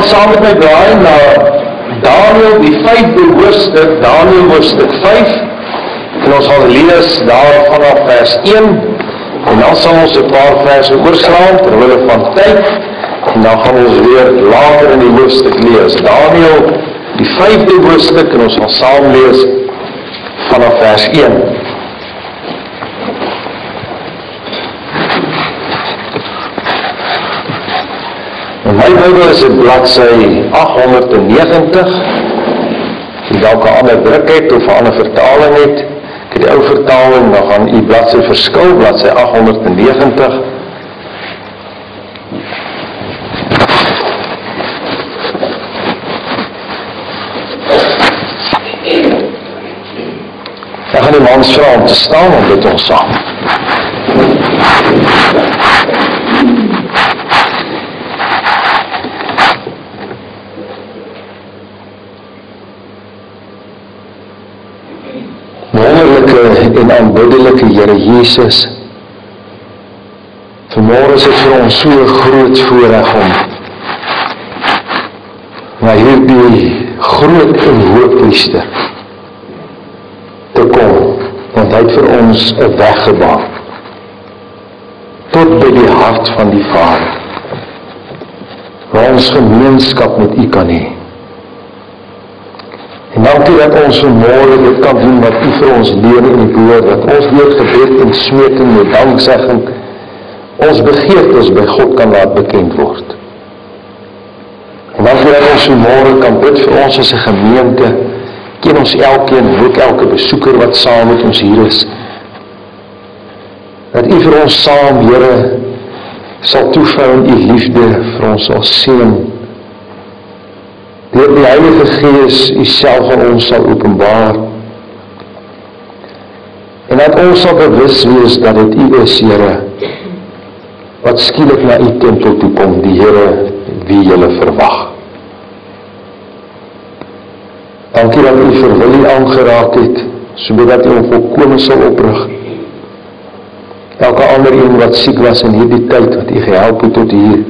Kan saam met my blaai na Daniël die 5de hoofstuk, Daniël hoofstuk 5. En ons gaan lees daar vanaf vers 1 en dan sal ons 'n paar verse oorslaan terwyl van tyd en dan gaan ons weer later in die hoofstuk lees. Daniël die 5de hoofstuk en ons gaan saam lees vanaf vers 1. In my Bybel is dit bladsy 890. As jy dalk 'n ander druk het of 'n ander vertaling het, ek het die ou vertaling, dan gaan u bladsy verskil, bladsy 890. Dan gaan die mans vra om te staan om dit ons saam. Wonderlike en aanbiddelike Here Jesus. Vanmôre is dit vir ons so groot voorreg om na hierdie groot en hoogpriester te kom want hy het vir ons 'n weg gebaan tot by die hart van die Vader waar ons gemeenskap met U kan hê en dankie dat ons vanmôre dit kan doen wat U vir ons leer in die woord dat ons deur gebed en smeking met danksegging ons begeertes by God kan laat bekend word en dankie dat ons vanmôre kan bid vir ons as 'n gemeente ken ons elkeen, ook elke besoeker wat saam met ons hier is. Dat U vir ons saam, Here, sal toevou in U liefde vir ons sal seën. Deur die Heilige Gees U self aan ons sal openbaar. En dat ons sal bewus wees dat dit U is, Here, wat skielik na U tempel toe kom, die Here wie jy verwag. Dankie dat u vir Willie aangeraak het sodat hom volkome sal oprig. Elke ander een wat siek was in hierdie tyd wat u gehelp het tot hier.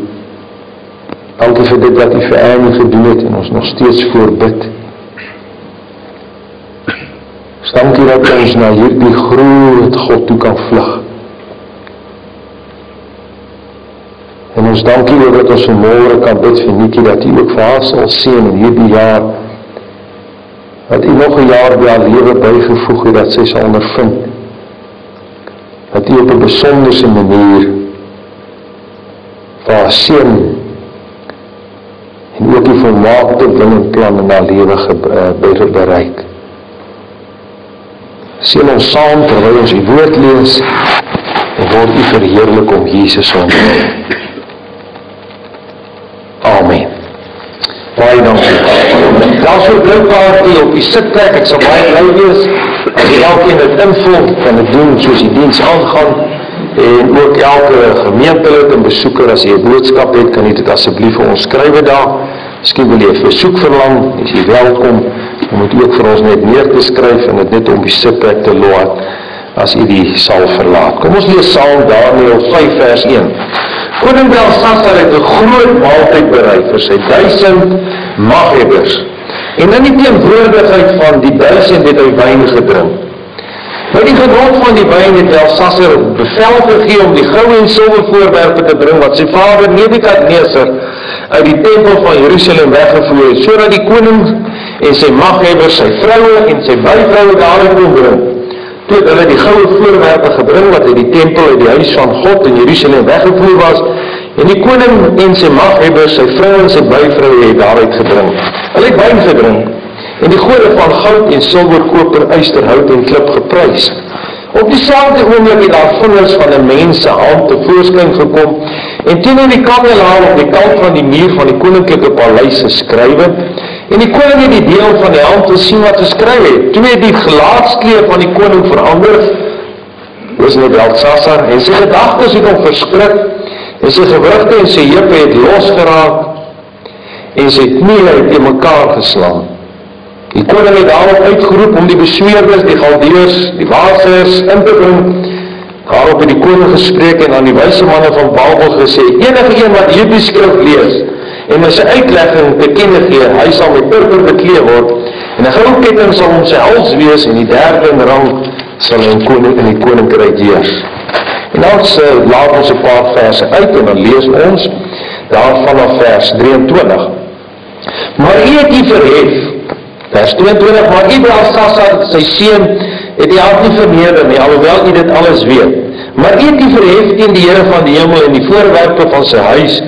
Dankie vir dit wat u vir Annie gedoen het en ons nog steeds voorbid. Dankie dat ons na hierdie groot God toe kan vlug. En ons dankie ook dat ons vanmôre kan bid vir Nikki dat u ook vir haar sal seën in hierdie jaar dat u nog 'n jaar by haar lewe bygevoeg het dat sy sal ondervind dat u op 'n besondere manier vir haar seën en ook die volmaakte wil en plan in haar lewe beter bereik. Seën ons saam terwyl ons die woord lees en word u verheerlik om Jesus se naam. Amen. Baie dankie. Daar's so 'n blikkaartjie op die sitplek. Ek sal baie bly wees as jy elkeen dit invul kan dit doen soos die diens aangaan en ook elke gemeentelid en besoeker as jy 'n boodskap het, kan jy dit asseblief vir ons skryf daar. Miskien wil jy 'n versoek verlang, as jy welkom. Jy moet ook vir ons net neer te skryf en dit net om die sitplek te laat as u die saal verlaat. Kom ons lees saam Daniël 5 vers 1. Koning Belshazzar het 'n groot maaltyd berei vir sy 1000 maghebbers. En in die teenwoordigheid van die 1000 het hy wyn gedrink. Nou die genot van die wyn het Belshazzar bevel gegee om die goue en silwer voorwerpe te bring wat sy vader Nebukadneser uit die tempel van Jerusalem weggevoer het, sodat die koning en sy maghebbers, sy vroue en sy byvroue daarin kon bring toe hulle die goue voorwerpe gebring wat uit die tempel uit die huis van God in Jerusalem weggevoer was en die koning en sy maghebbers, sy vrou en sy byvroue het daaruit gebring. Hulle het wyn gedrink en die gode van goud en silwer, koper, yster, hout en klip geprys. Op dieselfde oomblik het daar vingers van 'n mens se hand te voorskyn gekom en teenoor die kandelaar op die kant van die muur van die koninklike paleis geskrywe En die koning het die deel van die hand gesien wat geskryf het. Toe het die gelaatskleur van die koning verander. Dis net Belshazzar en sy gedagtes het hom verskrik. En sy gewrigte en sy heupe het losgeraak en sy knieë het te mekaar geslaan. Die koning het daarop uitgeroep om die besweerdes, die galdeërs, die waasers in te bring. Daarop het die koning gespreek en aan die wyse manne van Babel gesê: "Enige een wat hierdie skrif lees en met sy uitlegging te kenne gee, hy sal met purper bekleed word en 'n goue ketting sal om sy hals wees en die derde in rang sal hy in koning in die koninkryk heers. En dan sê laat ons 'n paar verse uit en dan lees ons daar vanaf vers 23. Maar u het u verhef. Vers 22 maar Ibrahim Sassar sy seun het die hart nie verneder nie alhoewel u dit alles weet. Maar het u verhef teen die Here van die hemel en die voorwerpe van sy huis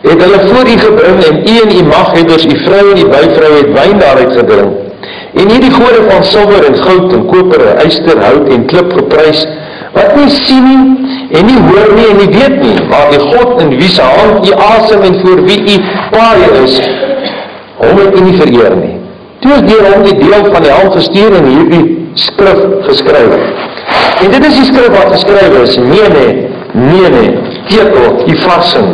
het hulle voor u gebring en u en u maghebbers, u vrou en u byvrou het wyn daaruit gedrink. En u die gode van silwer en goud en koper en yster, hout en klip geprys wat nie sien nie en nie hoor nie en nie weet nie, maar die God in wie se hand u asem en voor wie u paai is, hom het u nie vereer nie. Toe is deur hom die deel van die hand gestuur en hierdie skrif geskryf. En dit is die skrif wat geskryf is, nee nee, nee nee, ketel, die varsing,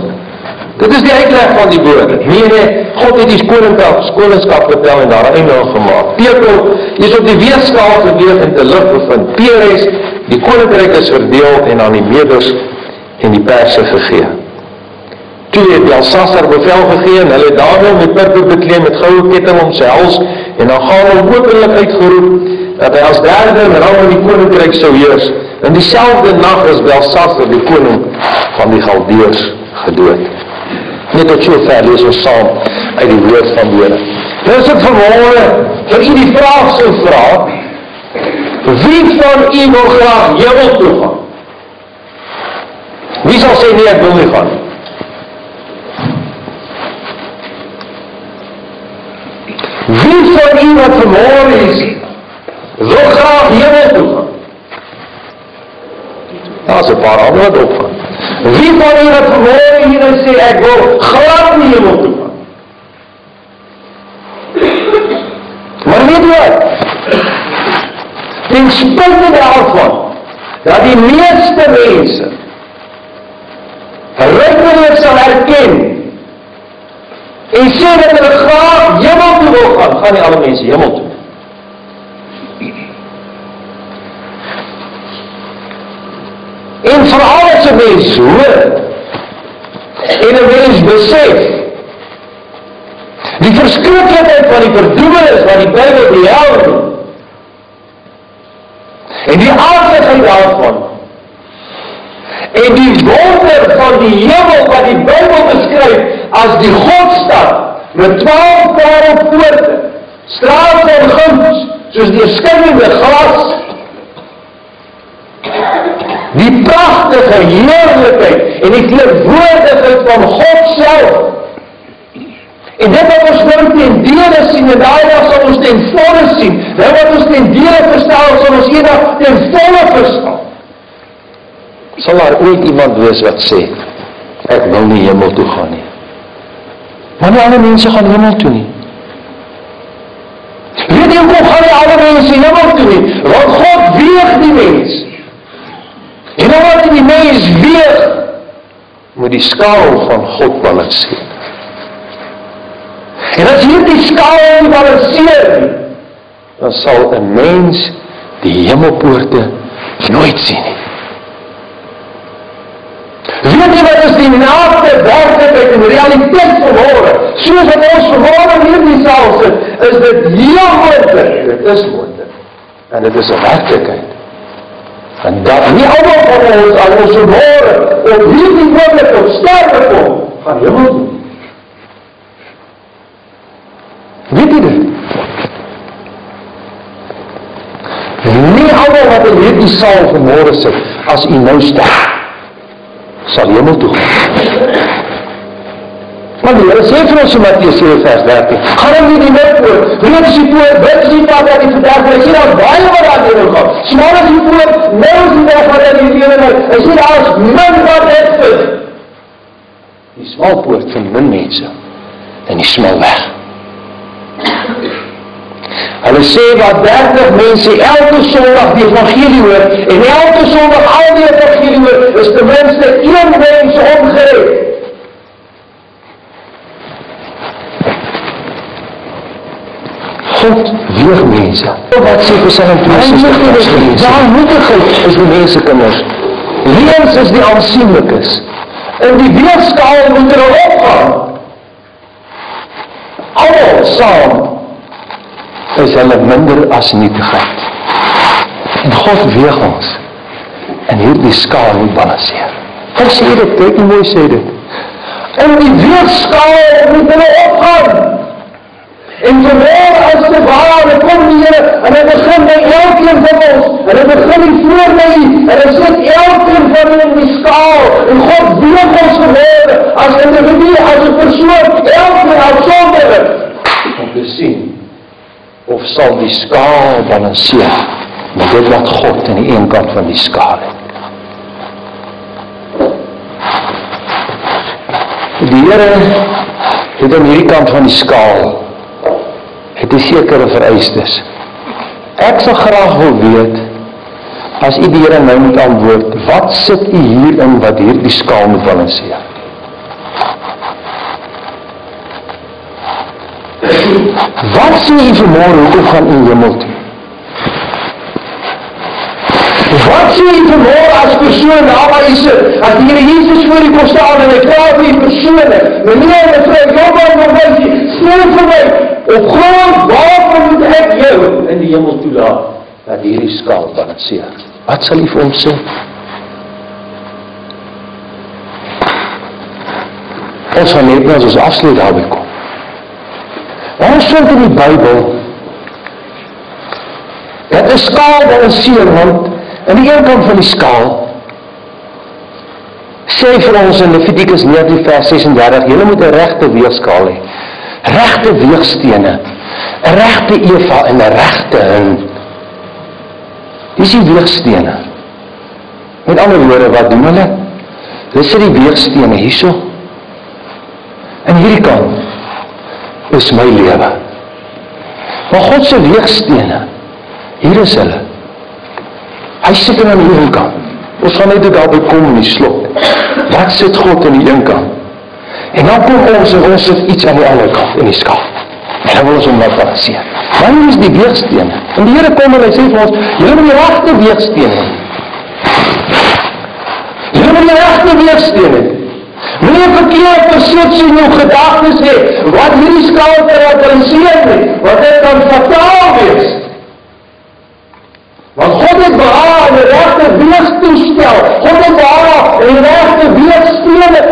Dit is die uitleg van die woord. Nee nee, God het die koninkrag, koningskap vertel en daar 'n einde aan gemaak. Petrus is op die weegskaal geweeg en te lig bevind. Peres, die koninkryk is verdeel en aan die Meders en die Perse gegee. Toe het Belsasar bevel gegee en hulle Daniël met purper bekleed met goue ketting om sy hals en dan gaan hom openlik uitgeroep dat hy as derde in rang in die koninkryk sou heers. In dieselfde nag is Belsasar die koning van die Galdeërs gedood. Net tot so ver lees ons saam uit die woord van die Here. Nou is dit vanmôre vir u die vraag sou vra: Wie van u wil graag hemel toe gaan? Wie sal sê nee, ek wil nie gaan nie? Wie van u wat vanmôre is wil graag hemel toe gaan? Daar's 'n paar ander wat opgaan. Wie van u wat vanmôre hier en sê ek wil glad nie hemel toe gaan? Maar weet jy wat? Ten spite daarvan dat die meeste mense regtig sal erken en sê dat hulle graag hemel toe gaan, nie alle mense hemel toe. En veral as 'n mens hoor en 'n mens besef die verskriklikheid van die verdoemenis wat die Bybel behels en die aardsigheid daarvan en die wonder van die hemel wat die Bybel beskryf as die Godstad met 12 parelpoorte strate en guns soos die skynende glas die pragtige heerlikheid en die teenwoordigheid van God self. En dit wat ons nou ten dele sien en daai dag sal ons ten volle sien. Nou wat ons ten dele verstaan sal ons eendag ten volle verstaan. Sal daar ooit iemand wees wat sê ek wil nie hemel toe gaan nie. Maar nie alle mense gaan hemel toe nie. Weet jy hoe gaan nie alle mense hemel toe nie? Want God weeg die mens. En dan wat die mens weeg met die skaal van God balanseer. En as hierdie skaal nie balanseer dan sal 'n mens die hemelpoorte nooit sien nie. Weet jy wat is die naakte werklikheid en realiteit van môre? Soos wat ons vanmôre hier in die saal sit, is dit heel moontlik. Dit is moontlik. En dit is 'n werklikheid. En dat nie almal van ons al ons môre op hierdie oomblik op sterwe kom van hemel toe. Weet jy dit? Nie almal wat in hierdie saal vanmôre sit as u nou sterf sal hemel toe gaan. Maar die Here sê vir ons in Matteus 7 vers 13: "Gaan nie die net voor, weet jy voor, weet jy wat dat die verderf is, hier al baie wat daar hemel gaan. Smaal as jy voor, nou is die weg wat in die hemel is. Is hier as min wat dit is. Die smal poort vir min mense en die smal weg. Hulle sê wat 30 mense elke Sondag die evangelie hoor en elke Sondag al die evangelie hoor, is ten minste een mens omgered. God weeg mense. Wat sê Psalm 2? Daar moedigheid is die mense kinders. Leens is die aansienlikes. In die weegskaal moet hulle opgaan. almal saam is hulle minder as nietigheid. En God weeg ons in hierdie skaal moet balanseer. Hy sê dit, kyk hoe mooi sê dit. In die weegskaal moet hulle opgaan. En vanmorgen as de ware kom die Heere en hy begin by elkeen van ons en hy begin nie voor my en hy sit elkeen van in die skaal en God weeg ons vanmorgen as individu, as een persoon elkeen afzonderlik om te sien of sal die skaal balanceer met dit wat God in die een kant van die skaal het. Die Heere het aan hierdie kant van die skaal het die sekere vereistes. Ek sal graag wil weet, as u die Heere nou moet antwoord, wat sit u hierin wat hier die skaal moet balanceer? Wat sê u vanmorgen, hoekom gaan u hemel toe? Wat sê jy vanmorgen as persoon na waar jy sit? As die Heere Jesus voor jy kom staan en hy klaar vir jy persoon, meneer en vrou, wat wees jy, sê vir my, op grond waarvan moet ek jou in die hemel toelaat, dat hierdie skaal balanceer? Wat sal jy vir hom sê? Ons gaan net as ons afsluit daarby kom. Ons vind in die Bijbel, dat een skaal balanceer, want aan die een kant van die skaal sê vir ons in Leviticus 19 vers 36 julle moet 'n regte weegskaal hê. Regte weegstene 'n regte Eva en 'n regte hin dis die weegstene met ander woorde wat doen hulle? Hulle sit die weegstene hierso. En hierdie kant is my lewe maar God se weegstene hier is hulle Hy sit aan die een kant. Ons gaan net daarby kom in die slot. Wat sit God aan die een kant? En dan kom ons en ons sit iets aan die ander kant in die skaal. En dan wil ons hom laat balanceer. Wanneer is die weegstene? En die Here kom en hy sê vir ons, julle moet die regte weegstene hê. Julle moet die regte weegstene hê. Moenie verkeerd versoek sien jou gedagtes hê wat hierdie skaal ter balanceer nie, wat dit kan fataal wees. Want God het behaal in die rechte wees toestel. God het behaal in die rechte wees stede.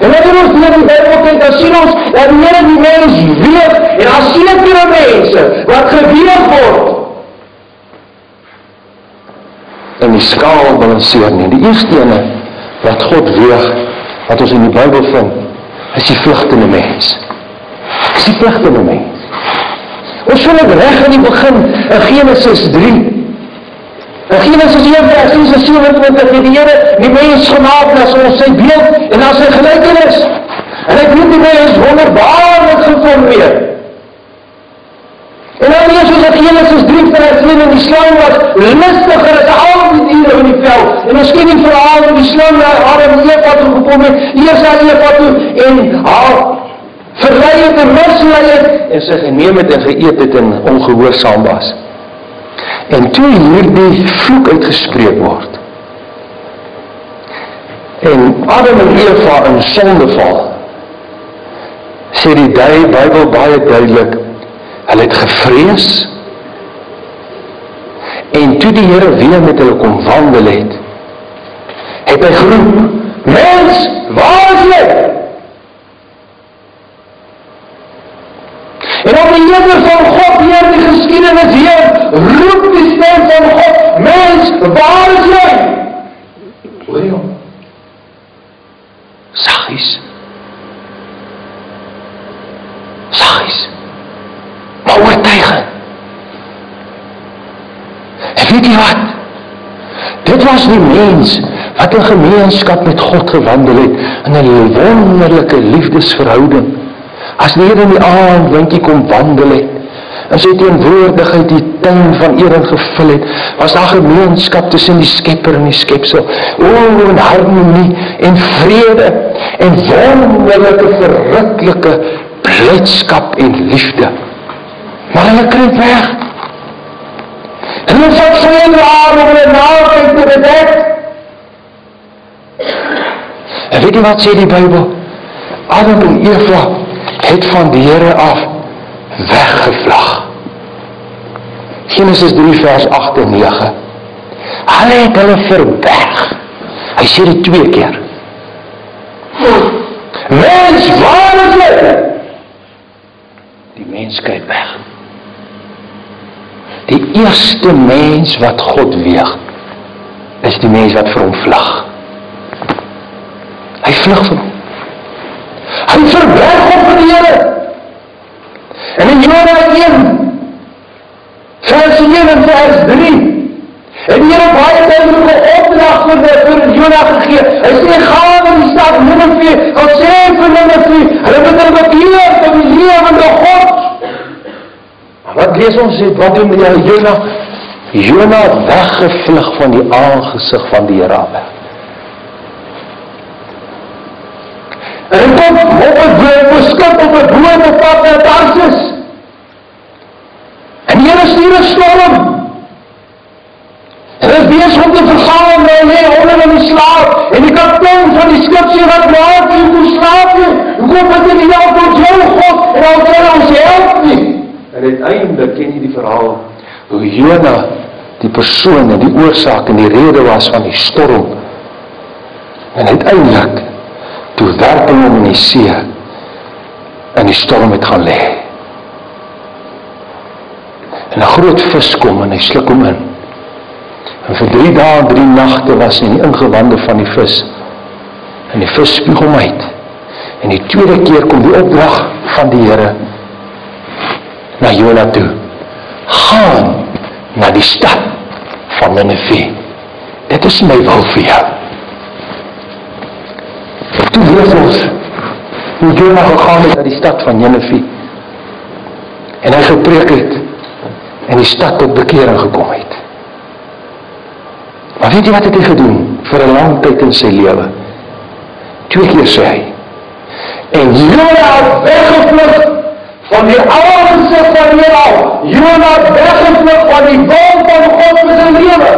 En wat ons hier in die Bijbel kijk, dan sien ons dat die Heere die mens wees en as sekere mense wat geweeg word in die skaal balanceer nie. Die eerste ene wat God weeg, wat ons in die Bijbel vind, is die vluchtende mens. Is die vluchtende mens. Ons sien dit reg in die begin in Genesis 3. In Genesis 1 vers 27 het die Here die mens gemaak as ons sy beeld en as sy gelykenis. En hy het die mens wonderbaarlik geformeer. En dan lees ons in Genesis 3 vers 1 en die slang was lustiger as al die diere in die veld. En ons ken die verhaal van die slang na Adam en Eva toe gekom het. Eers aan Eva toe en haar verlei het en mislei het en sy geneem het en geëet het en ongehoorzaam was. En toe hierdie vloek uitgespreek word en Adam en Eva in sonde val sê die die Bijbel baie duidelik hulle het gevrees en toe die Heere weer met hulle kom wandel het het hy geroep mens, waar is jy? En op die lewe van God hier die geskiedenis hier, roep die stem van God, mens, waar is jy? Hoor jy hom? Sagies. Sagies. Maar oortuigend. En weet jy wat? Dit was die mens wat in gemeenskap met God gewandel het in 'n wonderlike liefdesverhouding as die Here in die aand winkie kom wandel het en sy teenwoordigheid die tuin van Eden gevul het, was daar gemeenskap tussen die skepper en die skepsel. O, en harmonie en vrede en wonderlike verruklike blydskap en liefde. Maar hulle kruip weg. En vat sy in haar om hulle naakheid te bedek. En weet jy wat sê die Bijbel? Adam en Eva het van die Here af weggevlug. Genesis 3 vers 8 en 9. Hulle het hulle verberg. Hy sê dit twee keer. Mens, waar is jy? Die mens kyk weg. Die eerste mens wat God weeg, is die mens wat vir hom vlug. Hy vlug vir hom. Hy verberg hom van die Here. En in Jona 1 vers 1 en vers 3 en die Here baie duidelike opdrag vir die vir Jona gegee. Hy sê gaan in die stad Nineve, gaan sê vir Nineve, hulle moet hulle bekeer tot die lewende God. Maar wat lees ons sê wat doen die Jona? Jona het weggevlug van die aangesig van die Here af. En kom op 'n boot, beskik op 'n boot op pad na Tarsus. En die Here stuur 'n storm. En hy wees om te vergaan en hy lê onder in die slaap. En die kaptein van die skip sê wat maak jy hoe slaap jy? Hoekom het jy nie op ons jou God en al sê ons help nie? En uiteindelik ken jy die verhaal hoe Jona die persoon en die oorsaak en die rede was van die storm. En uiteindelik toe werp hy hom in die see en die storm het gaan lê. En 'n groot vis kom en hy sluk hom in. En vir 3 dae en 3 nagte was hy in die ingewande van die vis. En die vis spuug hom uit. En die tweede keer kom die opdrag van die Here na Jona toe. Gaan na die stad van Nineve. Dit is my wil vir jou. Toe lees ons hoe Jona gegaan het na die stad van Nineve. En hy gepreek het en die stad tot bekering gekom het. Maar weet jy wat het hy gedoen vir 'n lang tyd in sy lewe? Twee keer sê hy. En Jona het weggevlug van die aangesig van die al. Jona het weggevlug van die wil van God vir sy lewe.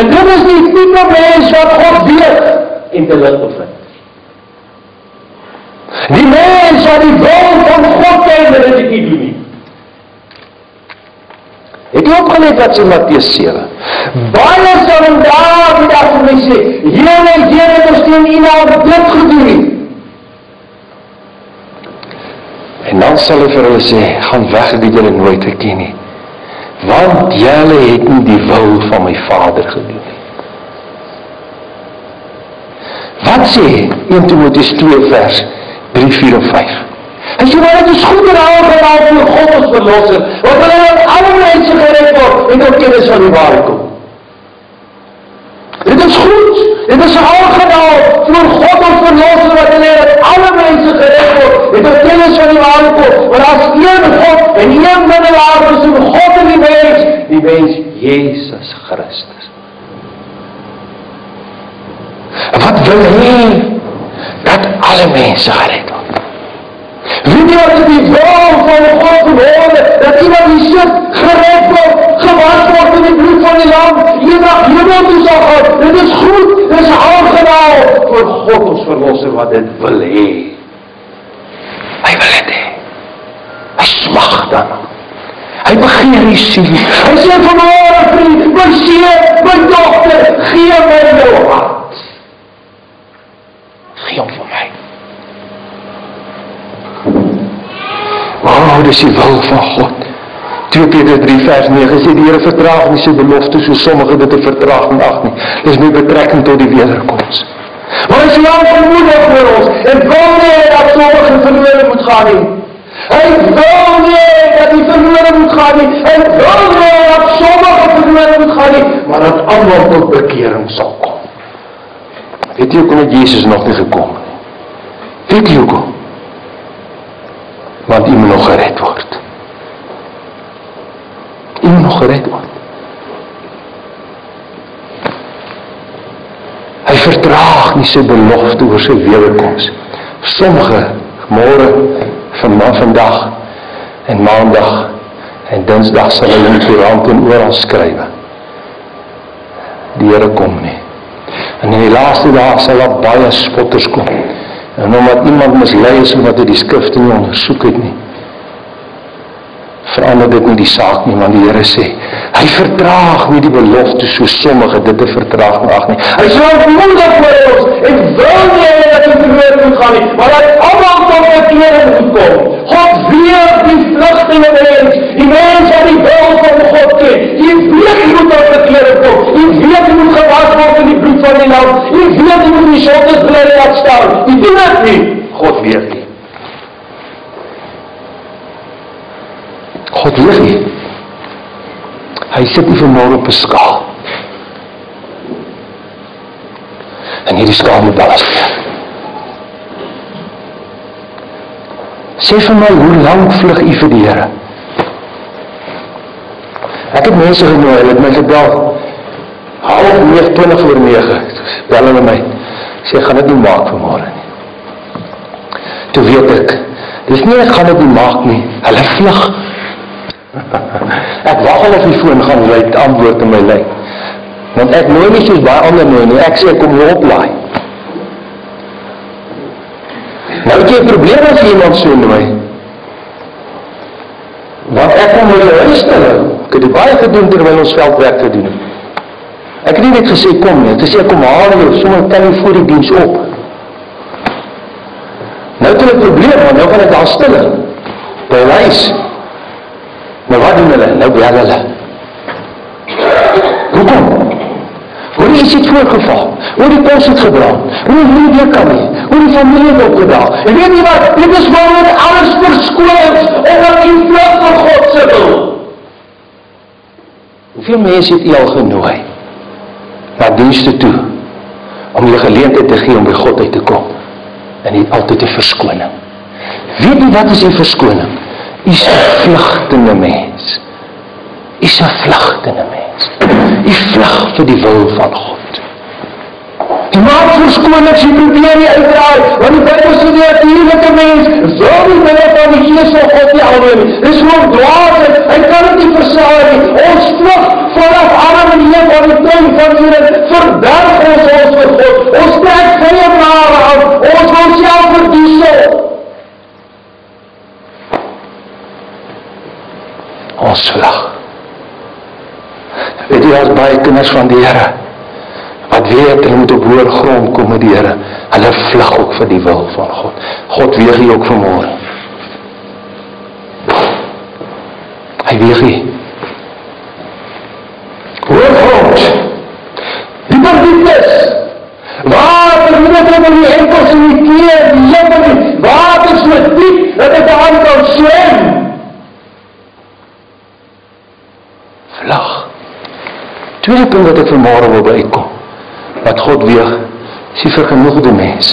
En dit is die tipe mens wat God weet en te lig bevind. Die mens wat die wil van God ken en dit nie doen nie. Het jy opgelet wat sê Matteus 7? Baie sal in daardie dag vir my sê, Here, Here, ons het U nou dit gedoen nie. En dan sal hy vir hulle sê, gaan weg dat julle nooit geken nie. Want julle het nie die wil van my Vader gedoen nie. Wat sê 1 Timoteus 2 vers 3, 4 en 5? Hy sê maar dit is goed en aangenaam vir God ons verlosser, want hulle het alle mense gered word en tot kennis van die waarheid kom. Dit is goed. Dit is aangenaam vir God ons verlosser wat hulle het alle mense gered word en tot kennis van die waarheid. Maar as een God en een middelaar tussen God en die mens, die mens Jesus Christus. Wat wil hy? Dat alle mense gered word. Weet jy wat die wil van God geworden, dat iemand die sit gered word, gewas word in die bloed van die lam, eendag hemel toe sal gaan. Dit is goed, dit is aangenaam vir God ons verlosser wat dit wil hê. Hy wil dit hê. Hy smag dan. Hy begeer die siel. Hy sê vanmôre vriend, my seun, my dogter, gee my jou hart. Gee hom vir my. Oh, dis die wil van God. 2 Petrus 3 vers 9 sê die Here vertraag nie sy belofte so sommige dit te vertraag en ag nie. Dis met betrekking tot die wederkoms. Maar hy sê al vermoedig vir ons en wil nie dat sommige verlore moet gaan nie. Hy wil nie dat die verlore moet gaan nie. Hy wil nie dat sommige verlore moet gaan nie, maar dat almal tot bekering sal kom. Weet jy hoekom het Jesus nog nie gekom nie? Weet jy hoekom? want moet nog gered word. Moet nog gered word. Hy vertraag nie sy belofte oor sy wederkoms. Sommige môre van vandag en maandag en dinsdag sal hulle in die koerant en oral skryf. Die Here kom nie. En in die laaste dae sal daar baie spotters kom En omdat iemand mislei is omdat hy die skrifte nie ondersoek het nie, verander dit nie die saak nie, want die Here sê, hy vertraag nie die belofte so sommige dit te vertraag nie. Hy sê moedig vir ons en wil nie hê dat dit verloor moet gaan nie, maar dat almal tot bekering moet kom. God weer die vlugtige mens, die mens wat die wil van God ken. Jy weet jy moet tot bekering kom. Jy weet jy moet gewas word in die bloed van die lam. Jy weet jy moet die sondes bly laat staan. Jy doen dit nie. God weet nie. God lieg nie. Hy sit nie vanmôre op 'n skaal. En hierdie skaal moet alles weer. Sê vir my, hoe lank vlug u vir die Here? Ek het mense genooi, hulle het my gebel. Half 9:20 voor 9. Bel hulle my. Sê gaan dit nie maak vanmôre nie. Toe weet ek, dis nie ek gaan dit nie maak nie. Hulle vlug ek wag al of die foon gaan lui antwoord in my lyn. Want ek nooi nie soos baie ander nooi nie. Ek sê kom jou oplaai. Nou het jy 'n probleem as iemand so nooi. Want ek kom jou huistel. Ek het baie gedoen terwyl ons veldwerk gedoen het. Ek het nie net gesê kom nie. Ek het gesê kom haal jou sommer kan jy voor die diens op. Nou het hulle 'n probleem, want nou kan ek daar stil. By huis. Maar wat doen hulle? Nou bel hulle. Hoekom? Hoe is dit voorgeval? Hoe die pos het gebrand? Hoe nie weer kan nie? Hoe die familie het opgedaag? En weet jy wat? Dit is net alles verskoon omdat jy vlug vir God se wil. Hoeveel mense het jy al genooi na dienste toe om jy geleentheid te gee om by God uit te kom en nie altyd 'n verskoning. Weet jy wat is 'n verskoning? Is 'n vlugtende mens. Is 'n vlugtende mens. U vlug vir die wil van God. Die maak verskoon as jy probeer nie uitraai, want die Bybel sê die natuurlike mens sou nie binne van die Gees van God nie alweer nie. Dis gewoon dwaas, hy kan dit nie versaai nie. Ons vlug vanaf Adam en Eva van die tuin van Eden, verberg ons ons vir God. Ons trek geen nare aan, ons wil self verdiesel. Ons vlag. Weet jy, as baie kinders van die Here, wat weet, hulle moet op hoër grond kom met die Here, hulle vlag ook vir die wil van God. God weeg jy ook vanmorgen. Hy weeg jy. Hoër grond, die bandites, water, moet het in die enkels in die keer, die lippen, water so diep, dat het aan kan swem, lag. Tweede punt wat ek vanmôre wil bykom. Wat God weeg, is die vergenoegde mens.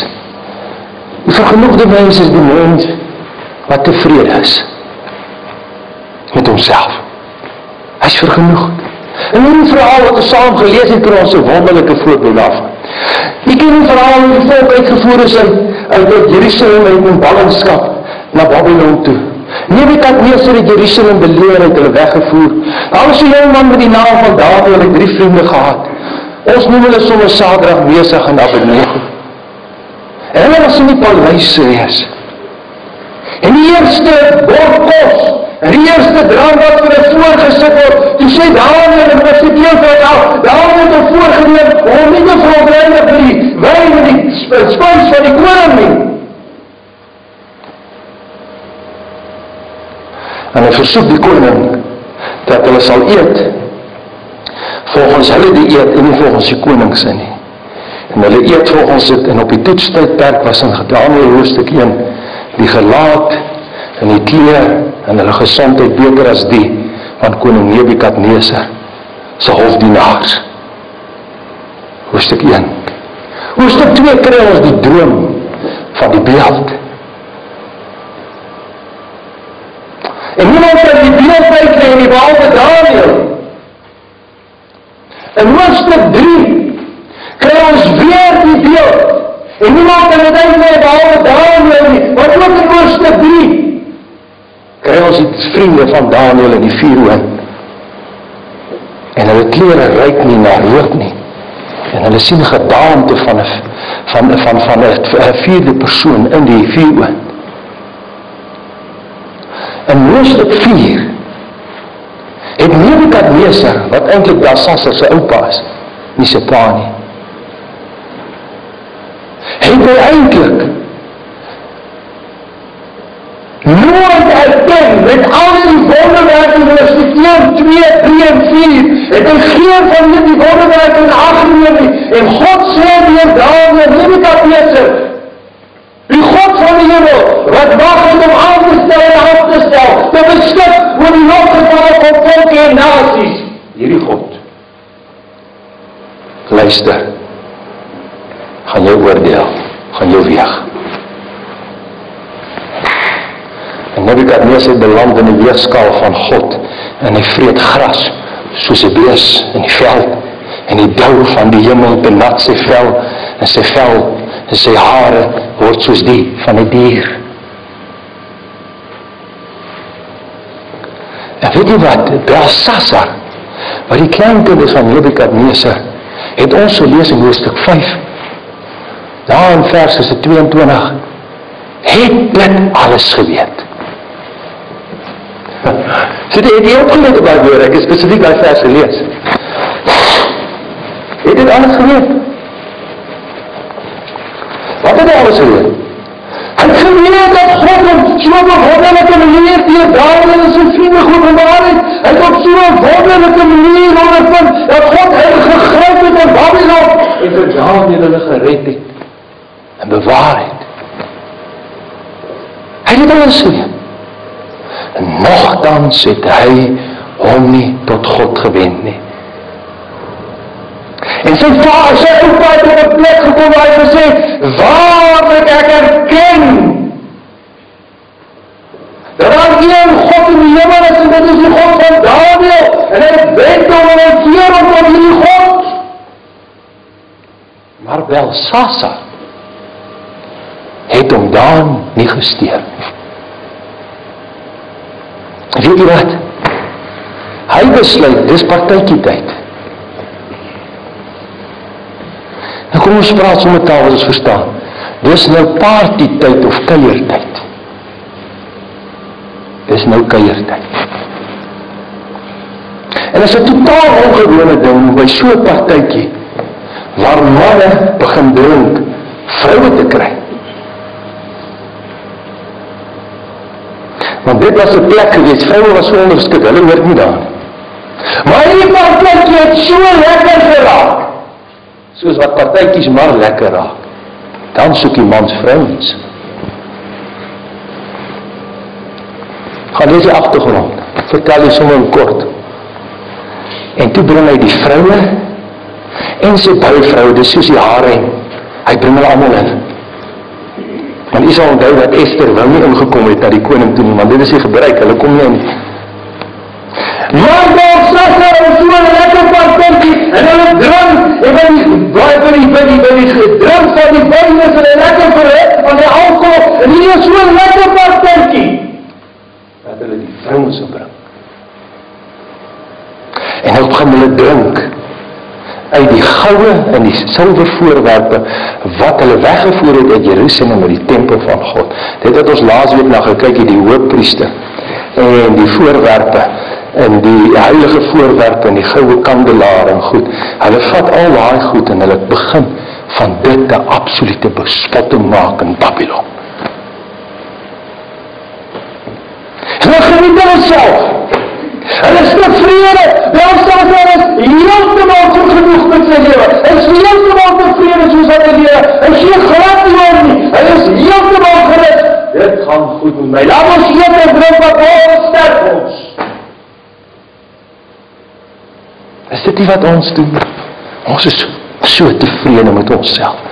Die vergenoegde mens is die mens wat tevrede is met homself. Hy's vergenoeg. En hierdie verhaal wat ons saam gelees het, kry ons 'n wonderlike voorbeeld af. Ek ken die verhaal hoe die volk uitgevoer is uit Jerusalem in ballingskap na Babylon toe. Nebukadneser het Jerusalem beleer het hulle weggevoer. Daar was 'n jong man met die naam van Daniël, hy het drie vriende gehad. Ons noem hulle sommer Sadrag, Mesach en Abednego. En hulle was in die paleis gewees. En die eerste bord kos, die eerste drank wat vir hulle voorgesit word, toe sê Daniël en hy sê deel van al, Daniël het hom voorgeneem om nie te veronderstel vir die wyn en die spys van die koning nie. En hy versoek die koning dat hulle sal eet. Volgens hulle die eet en nie volgens die koning se nie. En hulle eet volgens dit en op die toetstydperk was in Daniël hoofstuk 1 die gelaat en die kleer en hulle gesondheid beter as die van koning Nebukadneser se hofdienaars. Hoofstuk 1 hoofstuk 2 kry ons die droom van die beeld En niemand kan die beeld bykry nie behalwe Daniël. In hoofstuk 3 kry ons weer die beeld. En niemand kan dit uitlei behalwe Daniël nie. Want ook in hoofstuk 3 kry ons die vriende van Daniël in die vuur hoor. En hulle klere ryk nie na rook nie. En hulle sien gedaante van 'n van van van 'n vierde persoon in die vuur. En hoofstuk 4 het Nebukadneser wat eintlik Belsasar se oupa is, nie sy pa nie. Het hy eintlik nooit erken met al die wonderwerke in hoofstuk 1, 2, 3 en 4 het hy geen van die wonderwerke in ag geneem nie. En God sê weer daar in Nebukadneser Die God van die hemel, wat wag het om aan te stel stel, te beskik oor die lotgevalle van volke en nasies. Hierdie God. Luister. Gaan jou oordeel, gaan jou weeg. En Nebukadneser beland in die weegskaal van God en hy vreet gras soos 'n bees in die veld en die dou van die hemel benat sy vel en sy vel en sy hare word soos die van die dier. En weet jy wat? Belsasar, wat die kleinkind is van Nebukadneser, het ons gelees in hoofstuk 5. Daar in vers 22 het dit alles geweet. So dit het jy opgelet op daai woorde, ek het spesifiek daai vers gelees. Het dit alles geweet? Wat het hy alles geweet? Hy geweet dat God op 'n wonderlike manier deur Daniël en sy vriende goed bewaar het. Hy het op so 'n wonderlike manier ondervind dat God hom gegryp het in Babylon en vir Daniël hulle gered het en bewaar het. Hy het alles geweet. En nogtans het hy hom nie tot God gewend nie. En sy vader, sy oupa het op 'n plek gekom waar hy gesê, "Waar moet ek erken?" Daar is een God in die hemel en dit is die God van Daniël en hy weet hom en hy keer hom tot hierdie God. Maar Belsasa het hom dan nie gesteer nie. Weet jy wat? Hy besluit, dis partytjie tyd. Nou kom ons praat sommer taal wat ons verstaan. Dis nou party tyd of kuiertyd. Dis nou kuiertyd. En as 'n totaal ongewone ding by so 'n partytjie waar manne begin drink, vroue te kry. Want dit was 'n plek gewees, vroue was so onderskik, hulle hoort nie daar nie. Maar hierdie partytjie het so lekker geraak soos wat partytjies maar lekker raak. Dan soek die mans vrouens. Gaan lees die agtergrond. Vertel jy sommer kort. En toe bring hy die vroue en sy baie vroue, dis soos die haring. Hy bring hulle almal in. Want jy sal onthou dat Ester wou nie ingekom het na die koning toe nie, want dit is die gebruik, hulle kom nie in. Maar daar sit hulle so 'n lekker partytjie en hulle drink en dan baie van die by die by die drink van die wyn is hulle lekker vir van die alkohol en hier is so 'n lekker partytjie. Dat hulle die vrouens opbring. En hulle begin hulle drink uit die goue en die silwer voorwerpe wat hulle weggevoer het uit Jerusalem uit die tempel van God. Dit het ons laasweek na gekyk die hoofpriester en die voorwerpe en die heilige voorwerpe en die goue kandelaar en goed. Hulle vat al daai goed en hulle begin van dit 'n absolute bespotting maak in Babylon. Hulle geniet hulle self. Hulle is tevrede. Wel sal hulle heeltemal genoeg met sy lewe. Hulle is heeltemal tevrede soos hulle lewe. Hulle gee glad nie om nie. Hulle is heeltemal. Dit gaan goed met my. Laat ons eet en drink wat ons sterk ons. Is dit nie wat ons doen? Ons is so tevrede met onsself.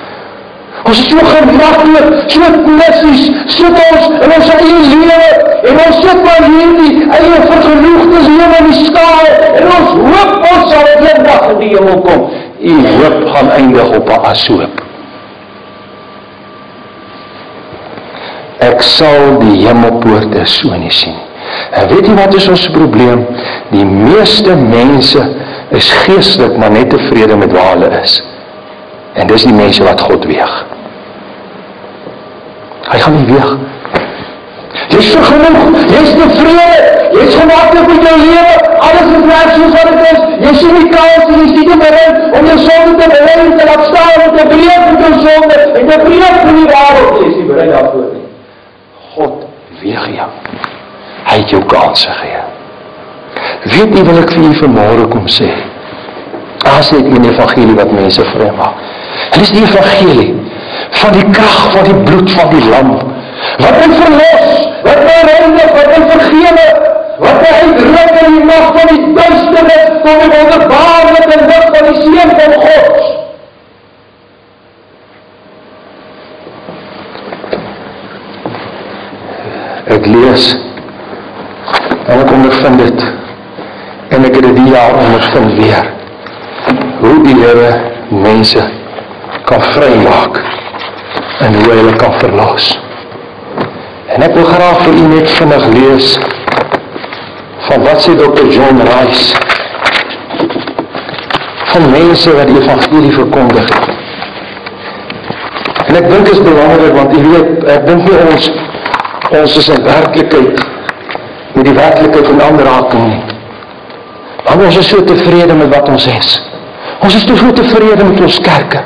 Ons is so gemaklik, so knissies, so ons in ons eie lewe en ons sit maar hierdie eie vergenoegdes lewe in die skaal en ons hoop ons sal eendag in die hemel kom. U hoop gaan eindig op 'n asoop. Ek sal die hemelpoorte so nie sien. En weet jy wat is ons probleem? Die meeste mense is geestelik maar net tevrede met waar hulle is. En dis die mense wat God weeg. Hy gaan nie weeg. Jy's genoeg, jy's tevrede, jy's gemaak met jou lewe, alles is reg soos wat dit is. Jy sien nie kans en jy sien nie bereid om jou sonde te bely te laat staan en te breek met jou sonde en te breek met die wêreld. Jy is nie bereid daarvoor nie. God weeg jou. Hy het jou kanse gegee. Weet jy wil ek vir julle vanmôre kom sê? As dit 'n evangelie wat mense vry maak. Dit is die evangelie van die krag van die bloed van die lam wat my verlos, wat my reinig, wat my vergewe, wat my uitroep in die mag van die duisternis tot die wonderbaarlike lig van die seun van God. Ek lees en ek ondervind dit en ek het dit die jaar ondervind weer hoe die Here mense kan vrymaak en hoe hy hulle kan verlos. En ek wil graag vir u net vinnig lees van wat sê Dr. John Rice van mense wat die evangelie verkondig het. En ek dink dit is belangrik want u weet, ek dink nie ons ons is in werklikheid met die werklikheid in aanraking nie. Want ons is so tevrede met wat ons is. Ons is te veel tevrede met ons kerke.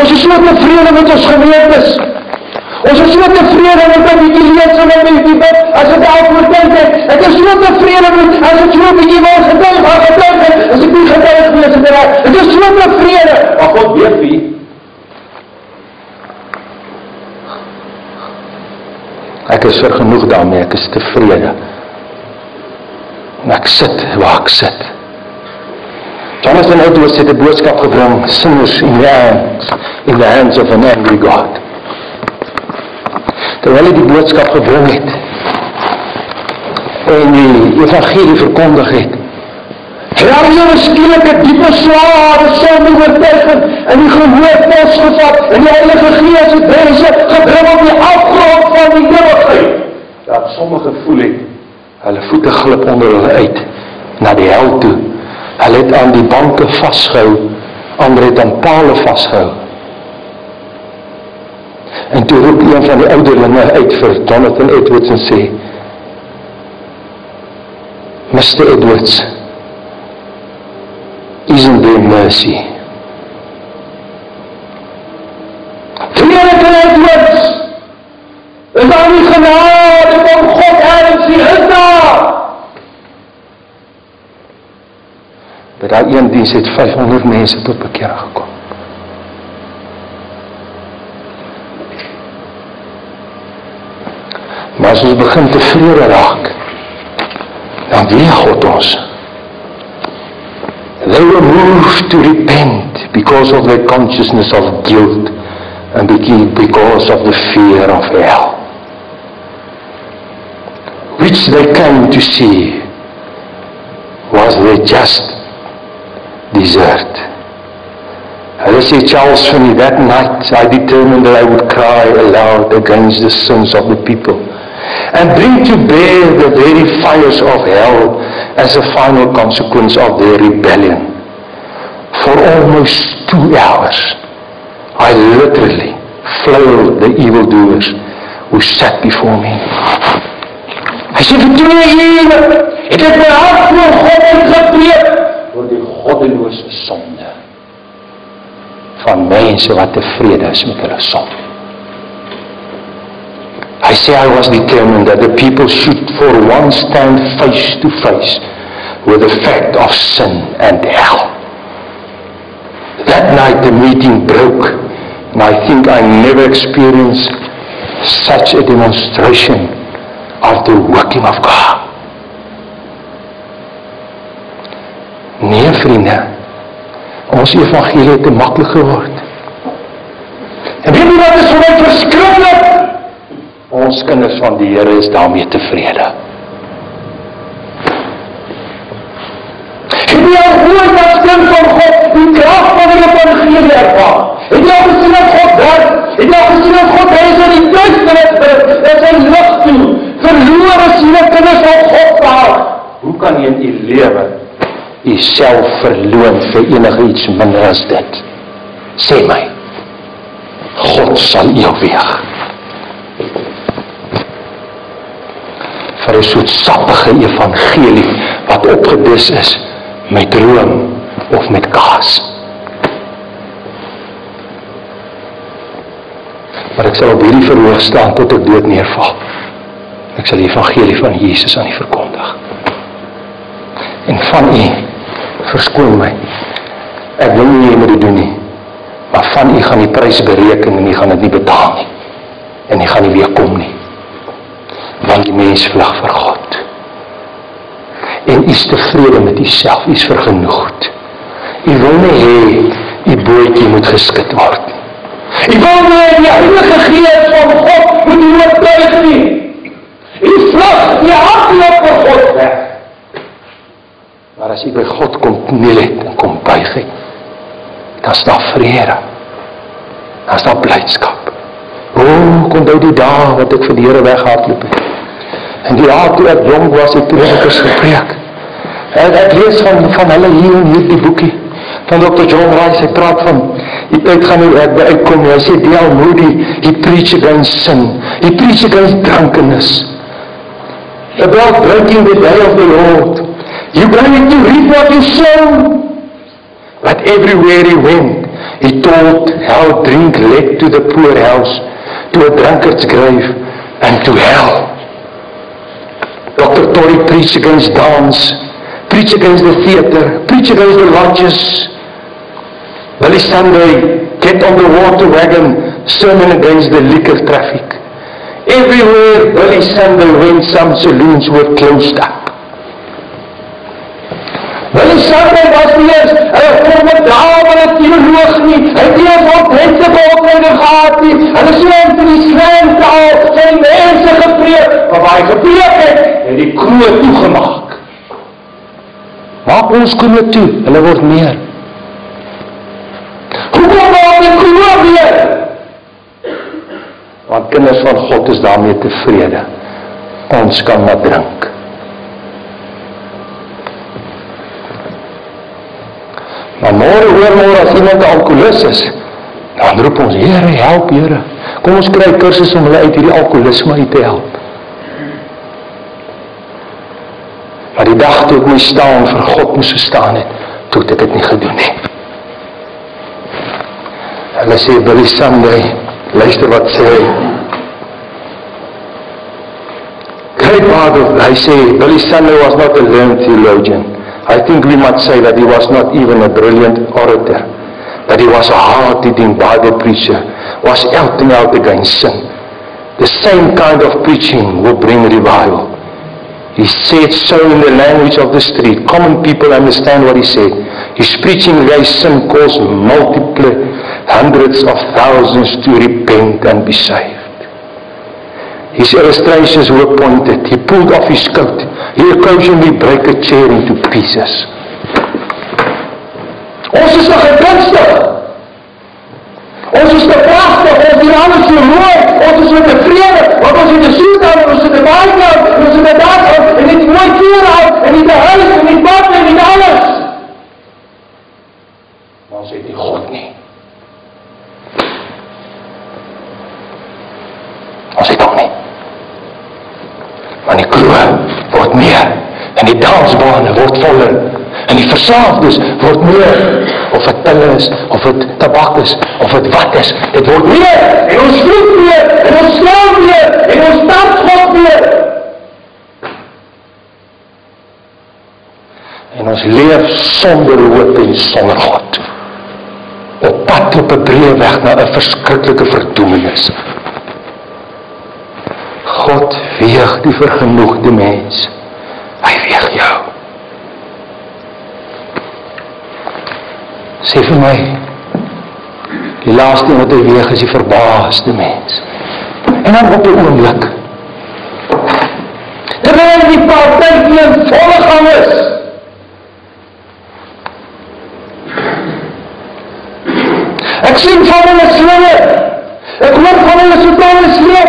Ons is so tevrede met ons gemeentes. Ons is so tevrede met wat die lees en wat die bid as dit daarvoor dink het. Ek is so tevrede met as dit so bietjie was gedoen, maar gedoen het, as ek nie gewees het nie. Ek is so tevrede. Maar God weet wie. Ek is vergenoeg daarmee, ek is tevrede. En ek sit waar ek sit. Jonathan Edwards het 'n boodskap gebring, sinners in the hands, in the hands of an angry God. Terwyl hy die boodskap gebring het en die evangelie verkondig het, Raak jy skielik 'n diepe sware sonde oortuiging en die gehoor vasgevat en die Heilige Gees het mense gebring op die afgrond van die ewigheid. Dat sommige voel het hulle voete glip onder hulle uit na die hel toe Hulle het aan die banke vasgehou, ander het aan pale vasgehou. En toe roep een van die ouderlinge uit vir Jonathan Edwards en sê: "Mr. Edwards, isn't there mercy?" Jonathan Edwards, is daar nie genade van God ergens hier is daar? By daai een diens het 500 mense tot bekering gekom. Maar as ons begin tevrede raak, dan weet God ons. They were moved to repent because of their consciousness of guilt and because of the fear of hell. Which they came to see was their just desert. Hulle sê Charles Finney, that night I determined that I would cry aloud against the sins of the people and bring to bear the very fires of hell as a final consequence of their rebellion. For almost two hours, I literally flailed the evildoers who sat before me. Hy sê vir twee ure, het ek my hart voor God ingebreek oor die goddelose sonde van mense wat tevrede is met hulle sonde. I say I was determined that the people should for once stand face to face with the fact of sin and hell. That night the meeting broke and I think I never experienced such a demonstration of the working of God. Nee vriende, ons evangelie het te maklik geword. En weet jy wat is vir my verskriklik? Ons kinders van die Here is daarmee tevrede. Het jy al ooit as kind van God die krag van die evangelie ervaar? Het jy al gesien dat God werk? Het jy al gesien dat God mense in die duisternis bring en sy lig toe? Verlore siele kinders van God daar. Hoe kan jy in u lewe jouself verloon vir enige iets minder as dit? Sê my. God sal jou weeg. Vir 'n soet sappige evangelie wat opgedis is met room of met kaas. Maar ek sal op hierdie verhoog staan tot ek dood neerval. Ek sal die evangelie van Jesus aan u verkondig. En van u verskoon my. Ek wil nie jy moet dit doen nie. Maar van u gaan die prys bereken en u gaan dit nie betaal nie. En u gaan nie weer kom nie. Want die mens vlug vir God. En u is tevrede met u self, u is vergenoegd. U wil nie hê u bootjie moet geskit word nie. U wil nie die heilige gees van God moet u oortuig nie. U vlug die hart op vir God weg. Maar as jy by God kom kniel het en kom buig het, dan staan vrede. Dan staan blydskap. O, kon jy die dae wat ek vir die Here weghardloop het. En die dae toe ek jong was, het eens gepreek. En ek lees van van hulle hier in hierdie boekie van Dr. John Rice, hy praat van die tyd gaan hoe ek by uitkom, hy sê D.L. Moody, he preach against sin, he preach against drunkenness, about breaking the day of the Lord, You're going to reap what you sow. But everywhere he went, he told how drink led to the poor house, to a drunkard's grave, and to hell. Dr. Tory preached against dance, preached against the theater, preached against the lodges. Billy Sunday, get on the water wagon, sermon against the liquor traffic. Everywhere Billy Sunday went, some saloons were closed up. Die Sunday was nie eens 'n formidable teoloog nie. Hy het nie eens mense opleiding gehad nie. Hulle sê in die skriftaal sy mense gepreek, maar waar hy gepreek het, het die kroon toegemaak. Maak ons kroon toe, hulle word meer. Hoekom maak die kroon weer? Want kinders van God is daarmee tevrede. Ons kan maar drink. Maar môre hoor môre as iemand 'n alkoholist is, dan roep ons, Here, help Here. Kom ons kry kursus om hulle uit hierdie alkoholisme uit te help. Maar die dag toe ek moes staan vir God moes staan het, toe het ek dit nie gedoen nie. Hulle sê Billy Sunday, luister wat sê hy. Great part of, hy sê, Billy Sunday was not a learned theologian. I think we must say that he was not even a brilliant orator, that he was a hard-hitting Bible preacher, was acting out against sin. The same kind of preaching will bring revival. He said so in the language of the street. Common people understand what he said. His preaching raised sin caused multiple hundreds of thousands to repent and be saved. His illustrations were pointed. He pulled off his coat. He occasionally break a chair into pieces. Ons is nog gekunstig. Ons is pragtig, ons is alles so mooi, ons is so tevrede, want ons het 'n soet aan, ons het 'n baie aan, ons het 'n dak aan, en dit mooi klere aan, en dit 'n huis, en dit bad, en dit alles. Maar ons het nie God nie. Ons het hom nie want die kroe word meer en die dansbane word voller en die versaafdes word meer. Of dit pille is of dit tabak is of dit wat is dit word meer. En ons vloek meer en ons slaap meer en ons dans God meer. En ons leef sonder hoop en sonder God op pad op 'n breë weg na 'n verskriklike verdoemenis. God weeg die vergenoegde mens. Hy weeg jou. Sê vir my, die laaste wat hy weeg is die verbaasde mens. En dan op 'n oomblik. Terwyl die party in volle gang is. Ek sien van hulle slinge. Ek hoor van hulle so baie slinge.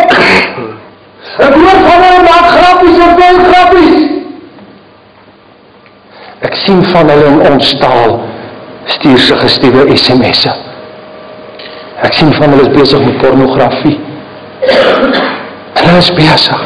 Ek hoor van hulle maak grappies en baie grappies. Ek sien van hulle in ons taal stuur se gestuurde SMS'e. Ek sien van hulle is besig met pornografie. Hulle is besig.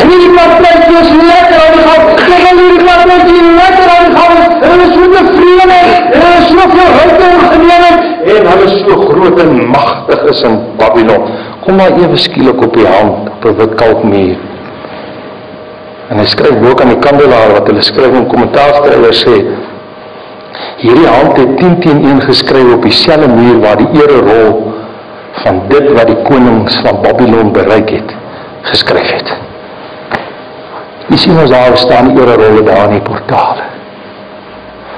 En hierdie partye is lekker aan die gang. Kyk al hierdie partye is lekker aan die gang. Hulle is so tevrede. Hulle is so veel ruimte ingeneem en hulle is so groot en magtig is in Babylon. Kom maar ewe skielik op die hand op 'n wit kalkmuur. En hy skryf ook aan die kandelaar wat hulle skryf in kommentaarskrywers sê hierdie hand het 10 teen 1 geskryf op dieselfde muur waar die ere rol van dit wat die konings van Babylon bereik het geskryf het. Jy sien ons daar staan ere rolle daar in die portale.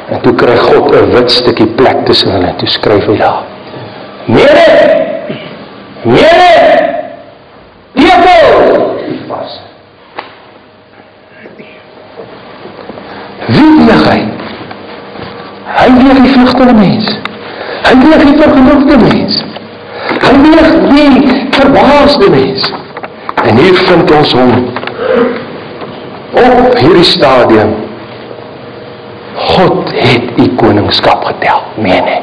En toe kry God 'n wit stukkie plek tussen hulle en toe skryf hy daar. Mere! Mere! Diego! Vas. Wie lig hy? Vlugtende mens. Hy lig die vergenoegde mens. Hy lig die verbaasde mens. En hier vind ons hom op hierdie stadium. God het u koningskap getel, meen hy.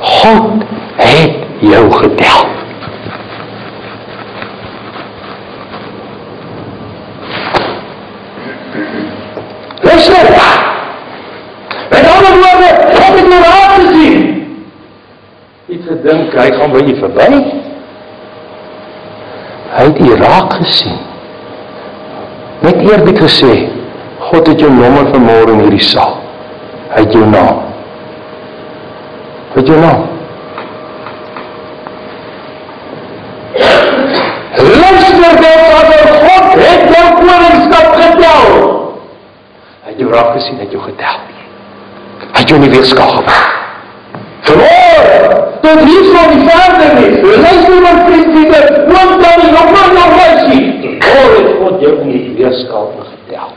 God het jou getel. Luister! Met ander woorde, God het jou raak gesien. Iets gedink, hy gaan by u verby. Hy het u raak gesien. Net eerlik gesê, God het jou nommer vanmôre in hierdie saal. Hy het jou naam. Wat jou naam? Luister dan wat God het jou koningskap getel. Hy het jou raak gesien, hy het jou getel. Hy het jou nie weerskaal gemaak. Verhoor! Tot hier van die verder nie. Luister maar vriendie, oom dan die nog maar nog luisie. God het God jou nie weerskaal getel.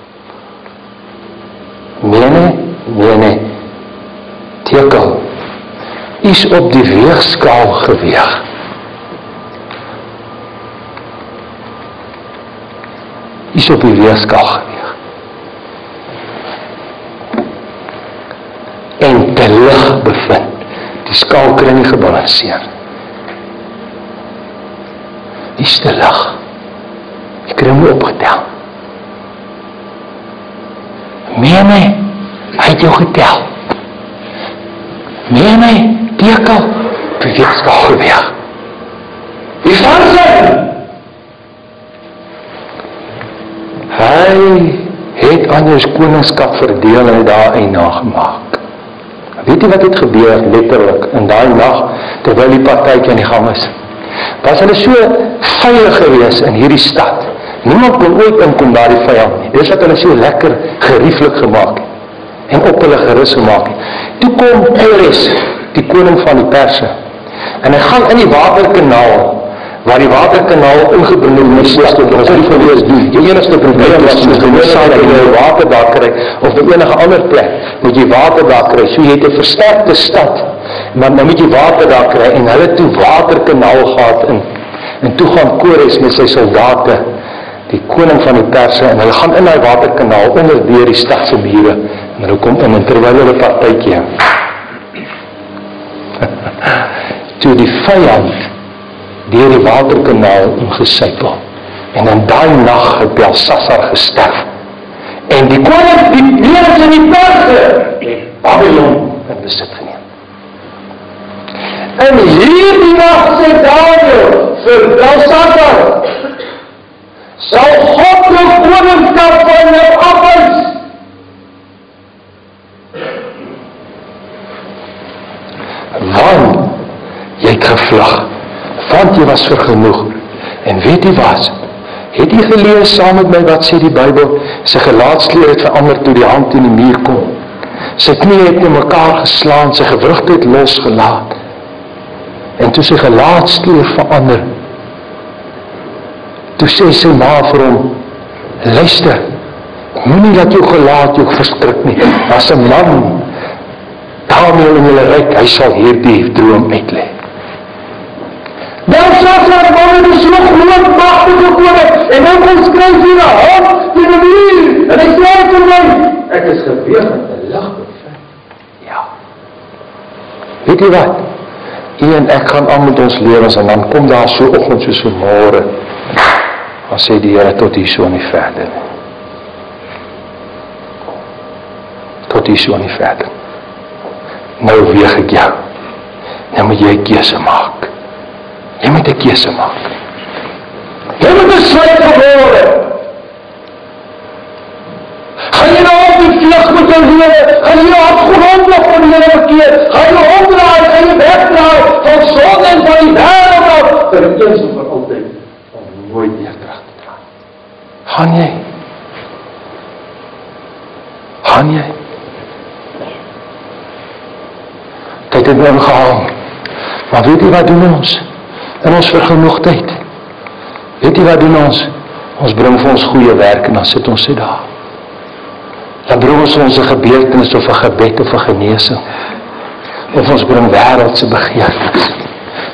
Nee nee, nee nee. Tekel. Is op die weegskaal geweeg. Is op die weegskaal geweeg. En te lig bevind die skaalkring nie gebalanseer. Dis te lag. Ek kry hom opgetel. Meen my, hy het jou getel. Meen my, tekel, beweeg skaal geweeg. Die vansin! Hy het aan jou koningskap verdeel en daar eina gemaak. Weet jy wat het gebeur letterlik in daai nag terwyl die partytjie aan die gang is? Was hulle so veilig gewees in hierdie stad. Niemand kon ooit inkom daar die vyand nie. Dis wat hulle so lekker gerieflik gemaak het en op hulle gerus gemaak het. Toe kom Kores, die koning van die Perse. En hy gaan in die waterkanaal waar die waterkanaal ingebring is met stad en as jy verlees doen. Die enigste probleem was om te saai dat jy water daar kry of by enige ander plek moet jy water daar kry. So jy het 'n versterkte stad, maar dan moet jy water daar kry en hulle toe waterkanaal gehad in. En toe gaan Kores met sy soldate die koning van die Perse en hulle gaan in daai waterkanaal onder deur die stad se mure en hulle kom in en terwyl hulle partytjie toe die vyand deur die waterkanaal ingesypel. En in daai nag het Belsasar gesterf. En die koning die leers in die Perse het Babylon in besit geneem. En hierdie nag sê Daniël vir Belsasar sal God jou koningskap van jou afwys. Want het want jy was vergenoeg. En weet jy wat? Het jy gelees saam met my wat sê die Bybel? Sy gelaatskleur het verander toe die hand in die muur kom. Sy knie het in mekaar geslaan, sy gewrig het losgelaat. En toe sy gelaatskleur verander, toe sê sy ma vir hom, luister, moenie dat jou gelaat jou verskrik nie. As 'n man daarmee in julle ryk, hy sal hierdie droom uitlê. Dan sê sy maar die so groot magtige koning en dan kom skryf hy na teen die muur en hy sê vir my ek is geweeg met 'n lig bevind. Ja. Weet jy wat? U en ek gaan aan met ons lewens en dan kom daar so oggend soos vanmôre. Dan sê die Here tot hier so nie verder. Tot hier so nie verder. Nou weeg ek jou. Nou moet jy 'n keuse maak. Jy moet 'n keuse maak. Jy moet besluit vanmôre. Gaan jy nou op die vlug met jou lewe? Gaan jy nou afgrondig van die Here verkeer? Gaan jy omdraai, gaan jy wegdraai van sonde en van die wêreld af vir eens en vir altyd om nooit meer terug te draai? Gaan jy? Gaan jy? Tyd het nou gehaal. Maar weet jy wat doen ons? In ons vergenoegdheid. Weet jy wat doen ons? Ons bring vir ons goeie werk en dan sit ons sit daar dan bring ons ons 'n gebeurtenis of 'n gebed of 'n genesing of ons bring wêreldse begeertes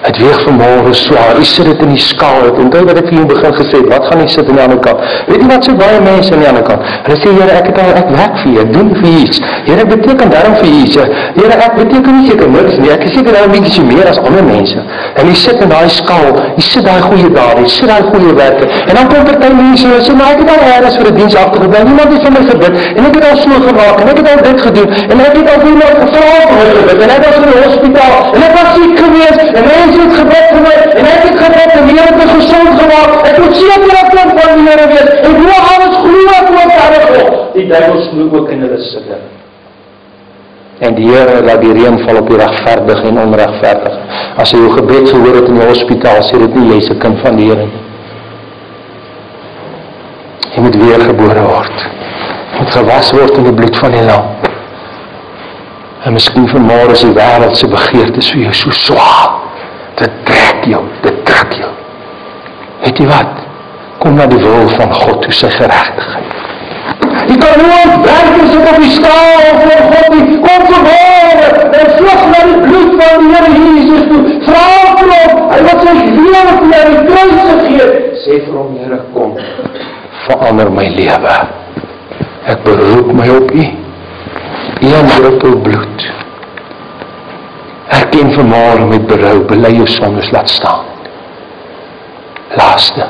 Dit weeg vanmôre swaar. Jy sit dit in die skaal. Ek onthou wat ek vir jou begin gesê het. Wat gaan jy sit aan die ander kant? Weet jy wat sê baie mense aan die ander kant? Hulle sê Here, ek het al ek werk vir jou, doen vir iets. Here beteken daarom vir iets. Here, ek beteken nie seker niks nie. Ek is seker nou bietjie meer as ander mense. En jy sit in daai skaal. Jy sit daai goeie dae, jy sit daai goeie werke. En dan kom party mense en sê, "Maar ek het al eers vir 'n diens agtergebly. Niemand het vir my gebid en ek het al so gemaak en ek het al dit gedoen en ek het al vir my gevra om te bid en ek was in die hospitaal en ek was siek geweest en het gebid vir my en ek het gebid en Here het my gesond gemaak. Ek moet seker ek kan van die Here wees. Ek glo alles glo ek ook reg God. Die duiwel snoek ook in hulle sitte. En die Here laat die reën val op die regverdige en onregverdige. As jy jou gebed gehoor het in die hospitaal, sê dit nie jy's 'n kind van die Here nie. Jy moet weer gebore word. Jy moet gewas word in die bloed van die lam. En miskien vanmôre is die wêreld se begeertes vir jou so swaar. Dit trek jou, dit trek jou. Weet jy wat? Kom na die wil van God, hoe sy geregtigheid. Jy kan nooit werk as op die skaal voor God nie. Kom vanmôre en vlug na die bloed van die Here Jesus toe. Vra vir hom, hy wil sy lewe vir jou die kruis gee. Sê vir hom, Here, kom. Verander my lewe. Ek beroep my op U. Een druppel bloed erken vanmôre met berou, bely jou sondes laat staan. Laaste.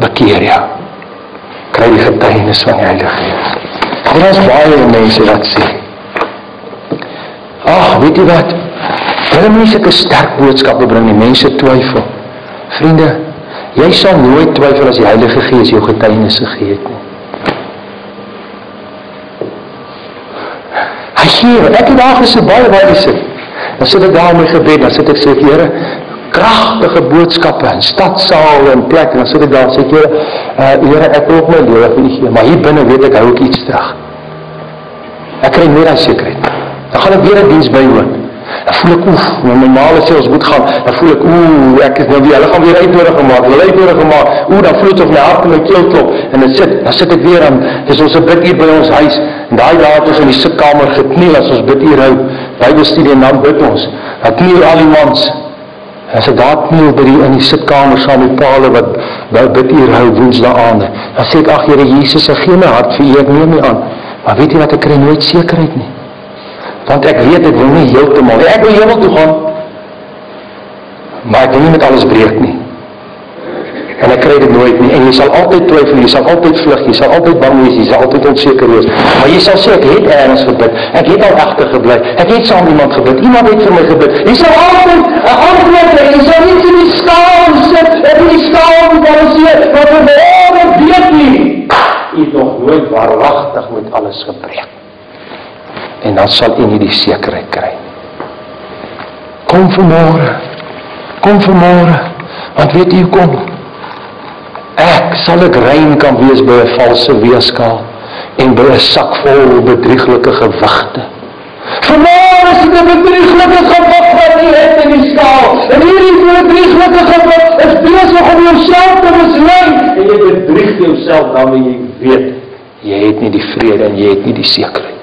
Bekeer jou. Kry die getuienis van die Heilige Gees. En ons baie mense wat sê. Ag, weet jy wat? Hulle mense het 'n sterk boodskap gebring, die mense twyfel. Vriende, jy sal nooit twyfel as die Heilige Gees jou getuienis gegee het nie. Gee, ek het daar gesê baie baie sê. Dan sit ek daar in my gebed, dan sit ek sê Here, kragtige boodskappe in stadsale en plek en dan sit ek daar sê Here, uh, Here, ek wil my lewe vir U gee, maar hier binne weet ek hou ek iets terug. Ek kry meer as sekerheid. Dan gaan ek weer 'n diens bywoon. Dan voel ek oef, my normale sê ons moet gaan. Dan voel ek ooh, ek is nou weer, hulle gaan weer uitnodig gemaak. Hulle uitnodig gemaak. Ooh, dan voel dit of my hart in my keel klop en dit sit, dan sit ek weer aan. Dis ons 'n bid hier by ons huis. En daai dae het ons in die sitkamer gekniel as ons bid hier hou. Bybelstudie en dan bid ons. Dan kniel al die mans. As ek daar kniel by die in die sitkamer saam met Paul wat by bid hier hou woensdae aande. Dan sê ek ag Here Jesus, ek gee my hart vir U, ek neem U aan. Maar weet jy wat ek kry nooit sekerheid nie want ek weet ek wil nie heeltemal ek wil hemel toe gaan. Maar ek wil nie met alles breek nie. En ek kry dit nooit nie. En jy sal altyd twyfel jy sal altyd vlug jy sal altyd bang wees jy sal altyd onseker wees. Maar jy sal sê ek het eers gebid. Ek het al agter gebly ek het saam iemand gebid. Iemand het vir my gebid. Jy sal altyd 'n antwoord hê jy sal nie in die skaal sit en in die skaal balanseer wat vir my weet nie jy het nog nooit waaragtig met alles gebreek en dan sal u nie die sekerheid kry. Kom vanmôre. Kom vanmôre. Want weet u kom? Ek sal ek rein kan wees by 'n valse weeskaal en by 'n sak vol bedrieglike gewigte. Vanmôre is dit 'n bedrieglike gewig wat jy het in die skaal. En hierdie bedrieglike gewig is besig om jouself te mislei en jy bedrieg jouself dan wanneer jy weet jy het nie die vrede en jy het nie die sekerheid.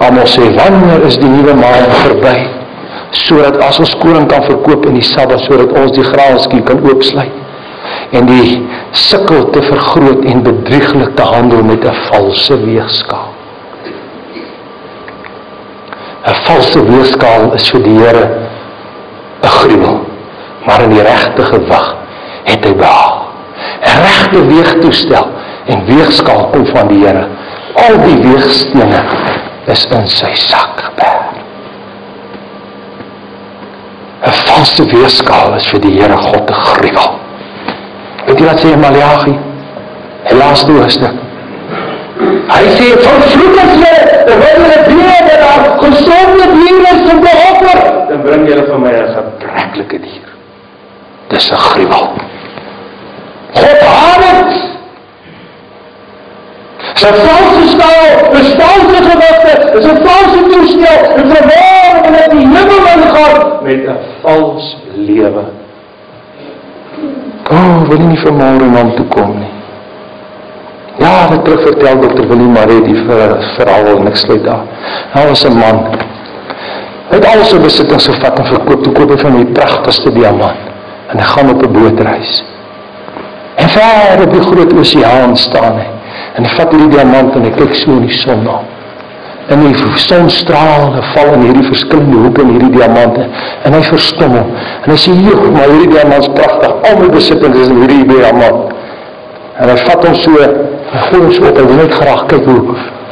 Almal sê wanneer is die nuwe maand verby? Sodat as ons koring kan verkoop in die Sabbat sodat ons die graanskuur kan oopsluit en die sukkel te vergroot en bedrieglik te handel met 'n valse weegskaal. valse weegskaal is vir die Here 'n gruwel, maar in die regte gewig het hy behaag. 'n Regte weegtoestel en weegskaal kom van die Here. Al die weegstene is in sy sak geberg. 'n Valse weegskaal is vir die Here God te gruwel. Weet jy wat sê Maleagi? Helaas toe is dit. Hy sê vervloek is jy, terwyl jy diere en daar gesonde diere is om te offer, dan bring jy vir my 'n gebreklike dier. Dis 'n gruwel. God haat dit. Sy valse skaal, die valse gewigte, is 'n valse toestel, 'n verwarring dit die hemel ingaan met 'n vals lewe. O, oh, wil nie vir môre hom toe kom nie? Ja, wat terug vertel dokter Willie Marie die ver, verhaal en ek sluit daar. Hy was 'n man. Hy het al sy besittings gevat en verkoop te koop van die pragtigste diamant. En hy gaan op 'n bootreis. En ver op die groot oseaan staan hy. En hy vat hierdie diamant en hy kyk so in die son na. En die sonstrale val in hierdie verskillende hoeke in hierdie diamante en hy verstom hom. En hy sê: "Joh, maar hierdie diamant is pragtig. Al my besittings is in hierdie diamant." En hy vat hom so Hy gooi hom so op en hy net graag kyk hoe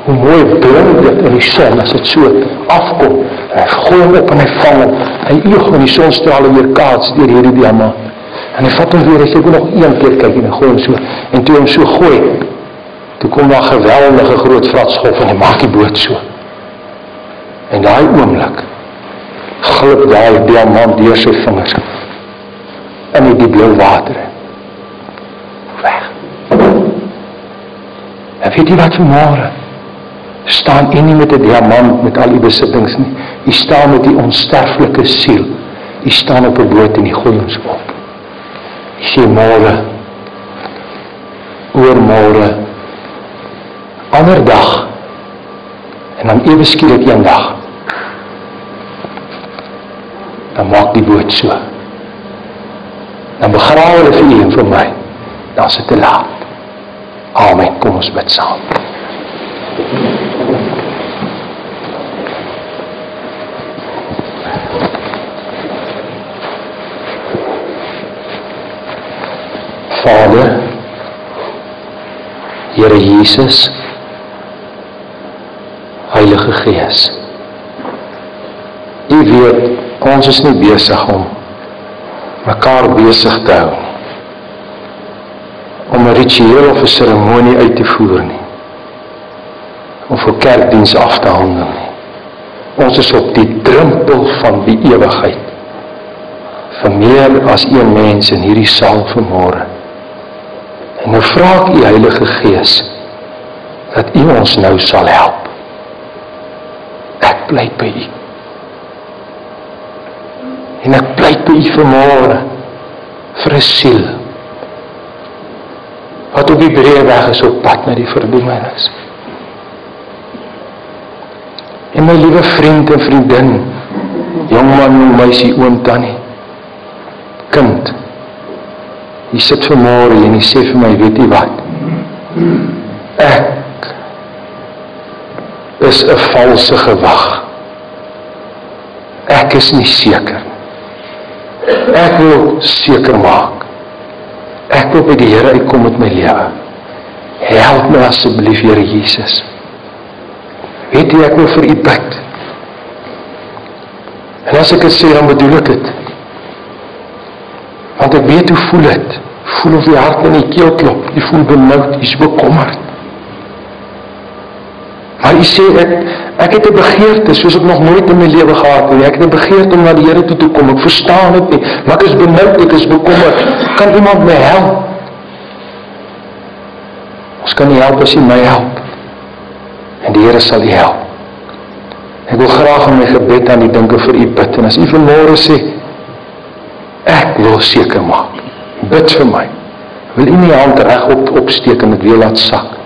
hoe mooi blink dit in die son as dit so afkom. Hy gooi hom op en hy vang hom. Hy eeg in die sonstrale weer kaats deur hierdie diamant. En hy vat hom weer en sê ek wil nog een keer kyk en hy gooi hom so en toe hom so gooi. Toe kom daar geweldige groot vratsgolf en maak die boot so. En daai oomblik glip daai diamant deur sy vingers in die blou water. Weg. En weet jy wat vanmôre? Staan u nie met 'n diamant met al u besittings nie. U staan met die onsterflike siel. U staan op 'n boot en u gooi ons op. U sê môre oor môre ander dag. En dan ewe skielik een dag. Dan maak die boot so. Dan begrawe hulle vir u en vir my. Dan dit te laat Amen. Kom ons bid saam. Vader, Here Jesus, Heilige Gees. U weet ons is nie besig om mekaar besig te hou om 'n ritueel of 'n seremonie uit te voer nie. Of 'n kerkdiens af te handel nie. Ons is op die drempel van die ewigheid. Vir meer as een mens in hierdie saal vanmôre. En nou vra ek u Heilige Gees dat u ons nou sal help. Bly by u. En ek bly by u vanmôre vir 'n siel wat op die breë weg is op pad na die verdoemenis. En my liewe vriend en vriendin, jongman, jong meisie, oom, tannie, kind, jy sit vanmôre en jy sê vir my, weet jy wat? Ek is 'n valse gewag. Ek is nie seker. Ek wil seker maak Ek wil by die Here uitkom met my lewe. Help my asseblief, Here Jesus. Weet jy ek wil vir U bid. En as ek dit sê, dan bedoel ek dit. Want ek weet hoe voel dit. Voel of die hart in die keel klop. Jy voel benoud, jy's bekommerd. Maar jy sê ek ek het 'n begeerte soos ek nog nooit in my lewe gehad het nie. Ek het 'n begeerte om na die Here toe te kom. Ek verstaan dit nie, maar ek is benoud, ek is bekommerd. Kan iemand my help? Ons kan nie help as jy my help. En die Here sal u help. Ek wil graag in my gebed aan u dinge vir u bid en as u vanmôre sê ek wil seker maak. Bid vir my. Wil u my hand reg op opsteek en dit weer laat sak?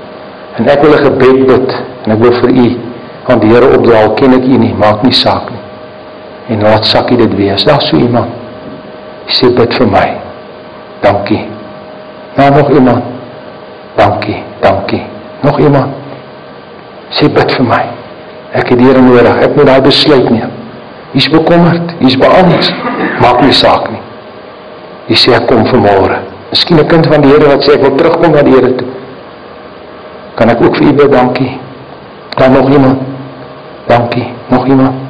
En ek wil 'n gebed bid en ek wil vir u aan die Here opdra, al ken ek u nie, maak nie saak nie. En laat sak u dit weer. Is daar so iemand? Sê bid vir my. Dankie. Nou nog iemand. Dankie, dankie. Nog iemand. Sê bid vir my. Ek het Here nodig. Ek moet daai besluit neem. Jy's bekommerd, jy's beangst. Maak nie saak nie. Jy sê ek kom vanmôre. Miskien 'n kind van die Here wat sê ek wil terugkom na die Here toe. Kan ek ook vir u bid dankie? Dan nog iemand. Dankie. Nog iemand.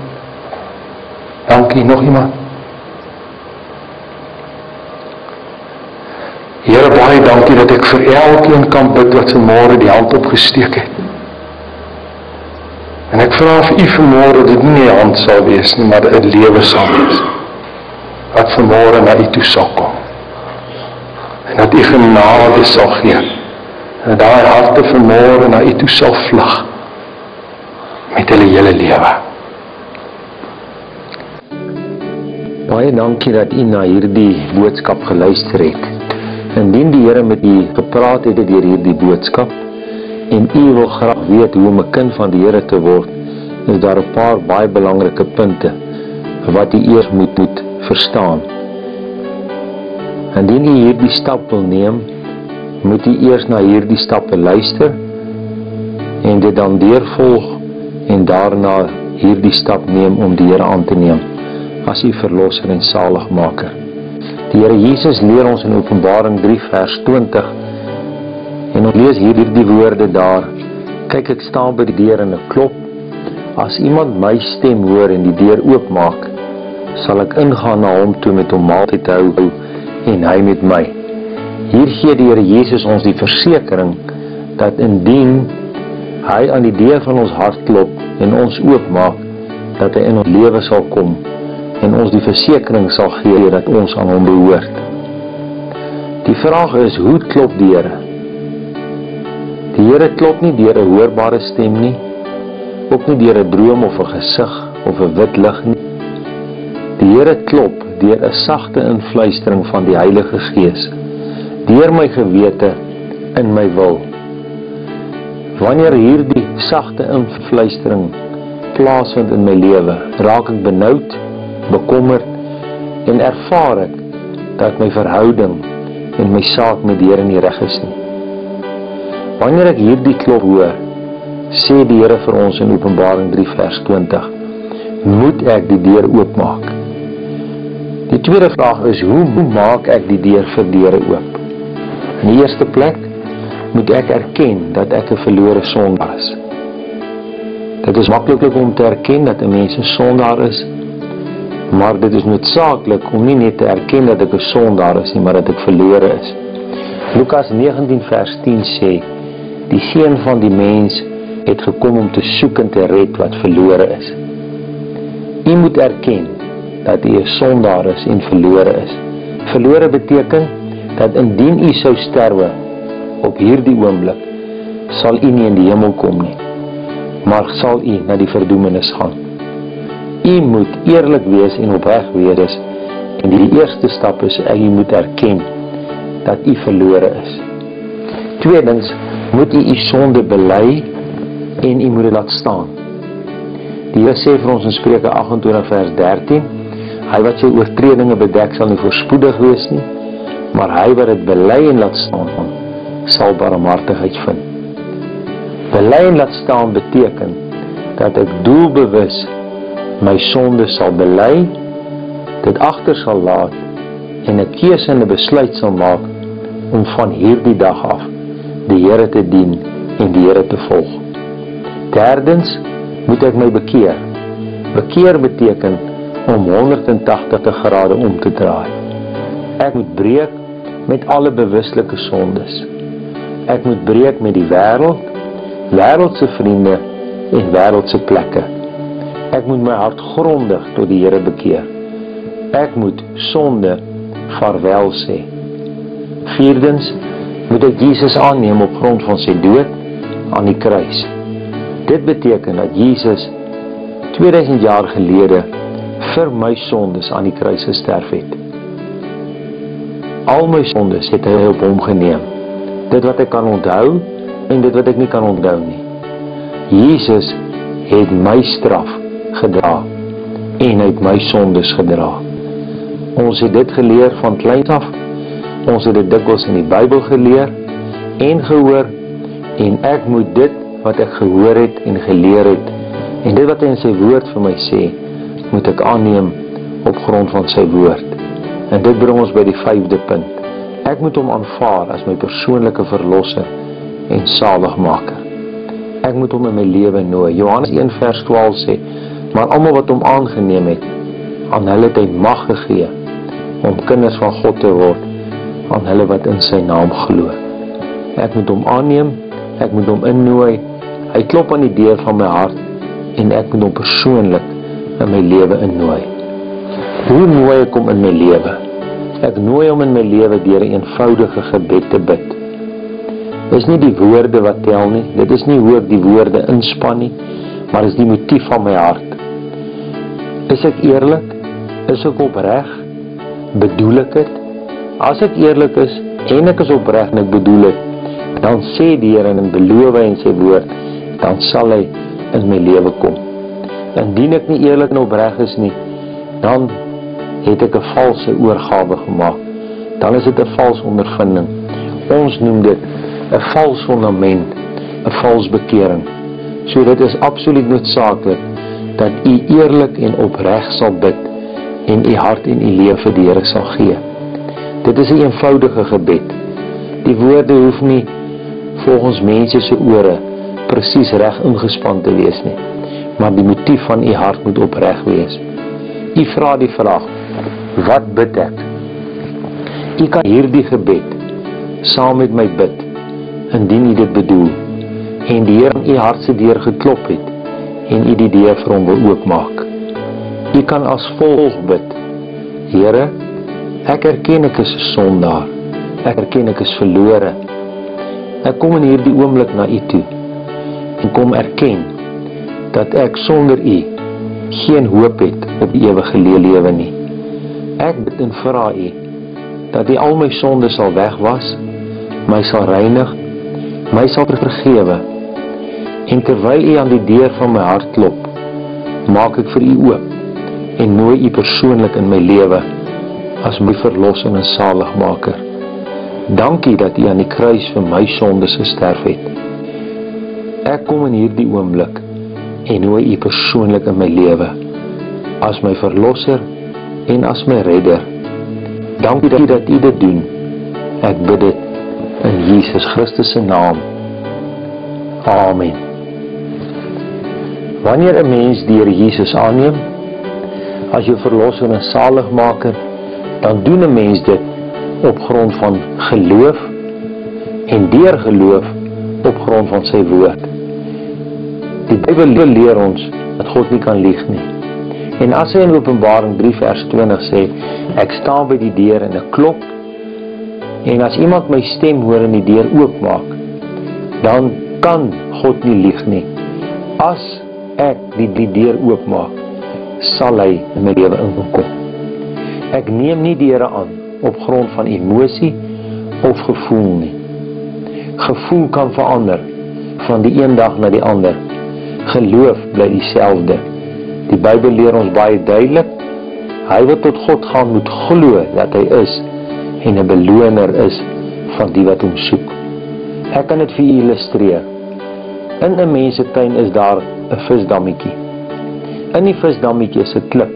Dankie, nog iemand. Here baie dankie dat ek vir elkeen kan bid wat vanmôre die hand opgesteek het. En ek vra vir u vanmôre dat dit nie 'n hand sal wees nie, maar 'n lewe sal wees. Wat vanmôre na u toe sal kom. En dat u genade sal gee. En daai harte vanmôre na u toe sal vlug met hulle hele lewe. Baie dankie dat u na hierdie boodskap geluister het. Indien die Here met u gepraat het deur hierdie boodskap en u wil graag weet hoe om 'n kind van die Here te word, is daar 'n paar baie belangrike punte wat u eers moet moet verstaan. Indien u hierdie stap wil neem, moet u eers na hierdie stappe luister en dit dan deurvolg en daarna hierdie stap neem om die Here aan te neem as u verlosser en saligmaker. Die Here Jesus leer ons in Openbaring 3 vers 20 en ons lees hier hierdie woorde daar. Kyk ek staan by die deur en ek klop. As iemand my stem hoor en die deur oopmaak, sal ek ingaan na hom toe met hom maaltyd hou en hy met my. Hier gee die Here Jesus ons die versekering dat indien hy aan die deur van ons hart klop en ons oopmaak, dat hy in ons lewe sal kom en ons die versekering sal gee dat ons aan hom behoort. Die vraag is, hoe klop die Here? Die Here klop nie deur 'n hoorbare stem nie, ook nie deur 'n droom of 'n gesig of 'n wit lig nie. Die Here klop deur 'n sagte influistering van die Heilige Gees, deur my gewete in my wil. Wanneer hierdie sagte influistering plaasvind in my lewe, raak ek benoud bekommerd en ervaar ek dat my verhouding en my saak met die Here nie reg is nie. Wanneer ek hierdie klop hoor, sê die Here vir ons in Openbaring 3 vers 20, moet ek die deur oopmaak. Die tweede vraag is hoe maak ek die deur vir deure oop? In die eerste plek moet ek erken dat ek 'n verlore sondaar is. Dit is maklik om te erken dat 'n mens 'n sondaar is maar dit is noodsaaklik om nie net te erken dat ek 'n sondaar is nie, maar dat ek verlore is. Lukas 19 vers 10 sê: Die seun van die mens het gekom om te soek en te red wat verlore is. U moet erken dat u 'n sondaar is en verlore is. Verlore beteken dat indien u sou sterwe op hierdie oomblik, sal u nie in die hemel kom nie, maar sal u na die verdoemenis gaan. U moet eerlik wees en opreg wees. En die eerste stap is ek moet erken dat u verlore is. Tweedens moet u u sonde bely en u moet dit laat staan. Die Here sê vir ons in Spreuke 28 vers 13: Hy wat sy oortredinge bedek sal nie voorspoedig wees nie, maar hy wat dit bely en laat staan, sal barmhartigheid vind. Bely en laat staan beteken dat ek doelbewus my sonde sal bely, dit agter sal laat en 'n keuse en 'n besluit sal maak om van hierdie dag af die Here te dien en die Here te volg. Derdens moet ek my bekeer. Bekeer beteken om 180 grade om te draai. Ek moet breek met alle bewuslike sondes. Ek moet breek met die wêreld, wêreldse vriende en wêreldse plekke. Ek moet my hart grondig tot die Here bekeer. Ek moet sonde vaarwel sê. Vierdens moet ek Jesus aanneem op grond van sy dood aan die kruis. Dit beteken dat Jesus 2000 jaar gelede vir my sondes aan die kruis gesterf het. Al my sondes het hy op hom geneem. Dit wat ek kan onthou en dit wat ek nie kan onthou nie. Jesus het my straf gedra en uit my sondes gedra. Ons het dit geleer van kleins af. Ons het dit dikwels in die Bybel geleer en gehoor en ek moet dit wat ek gehoor het en geleer het En dit wat hy in sy woord vir my sê, moet ek aanneem op grond van sy woord. En dit bring ons by die 5de punt. Ek moet hom aanvaar as my persoonlike verlosser en saligmaker. Ek moet hom in my lewe nooi. Johannes 1 vers 12 sê: "Maar almal wat hom aangeneem het, aan hulle het hy mag gegee om kinders van God te word, aan hulle wat in sy naam glo." Ek moet hom aanneem, ek moet hom innooi. Hy klop aan die deur van my hart en ek moet hom persoonlik in my lewe innooi. Hoe nooi ek hom in my lewe? Ek nooi hom in my lewe deur 'n eenvoudige gebed te bid. Dis nie die woorde wat tel nie. Dit is nie hoe ek die woorde inspann nie, maar is die motief van my hart. Is ek eerlik? Is ek opreg? Bedoel ek dit? As ek eerlik is en ek is opreg en ek bedoel dit, dan sê die Here en beloof hy in sy woord, dan sal hy in my lewe kom. Indien ek nie eerlik en opreg is nie, dan het ek 'n valse oorgawe gemaak. Dan is dit 'n vals ondervinding. Ons noem dit 'n vals fondament, 'n vals bekering. So dit is absoluut noodsaaklik dat u eerlik en opreg sal bid en u hart en u lewe vir die Here sal gee. Dit is 'n een eenvoudige gebed. Die woorde hoef nie volgens mense se ore presies reg ingespan te wees nie, maar die motief van u hart moet opreg wees. U vra die vraag: Wat bid ek? U kan hierdie gebed saam met my bid indien u dit bedoel en die Here in u hart se deur geklop het en u die deur vir hom wil oopmaak. U kan as volg bid: Here, ek erken ek is 'n sondaar. Ek erken ek is verlore. Ek kom in hierdie oomblik na u toe en kom erken dat ek sonder U geen hoop het op die ewige lewe nie. Ek bid en vra U dat U al my sondes sal wegwas, my sal reinig, my sal vergewe. En terwyl U aan die deur van my hart klop, maak ek vir U oop en nooi U persoonlik in my lewe as my verlosser en saligmaker. Dankie dat U aan die kruis vir my sondes gesterf het. Ek kom in hierdie oomblik en nooi U persoonlik in my lewe as my verlosser en as my redder. Dankie dat U dit doen. Ek bid dit in Jesus Christus se naam. Amen. Wanneer 'n mens die Here Jesus aanneem as jou verlosser en saligmaker, dan doen 'n mens dit op grond van geloof en deur geloof op grond van sy woord. Die Bybel leer ons dat God nie kan lieg nie. En as hy in Openbaring 3 vers 20 sê, ek staan by die deur en ek klop, en as iemand my stem hoor en die deur oopmaak, dan kan God nie lieg nie. As ek die, die deur oopmaak, sal hy in my lewe inkom. Ek neem nie die Here aan op grond van emosie of gevoel nie. Gevoel kan verander van die een dag na die ander geloof bly dieselfde. Die Bybel leer ons baie duidelik, hy wat tot God gaan moet glo dat hy is en 'n beloner is van die wat hom soek. Ek kan dit vir u illustreer. In 'n mens se tuin is daar 'n visdammetjie. In die visdammetjie is 'n klip.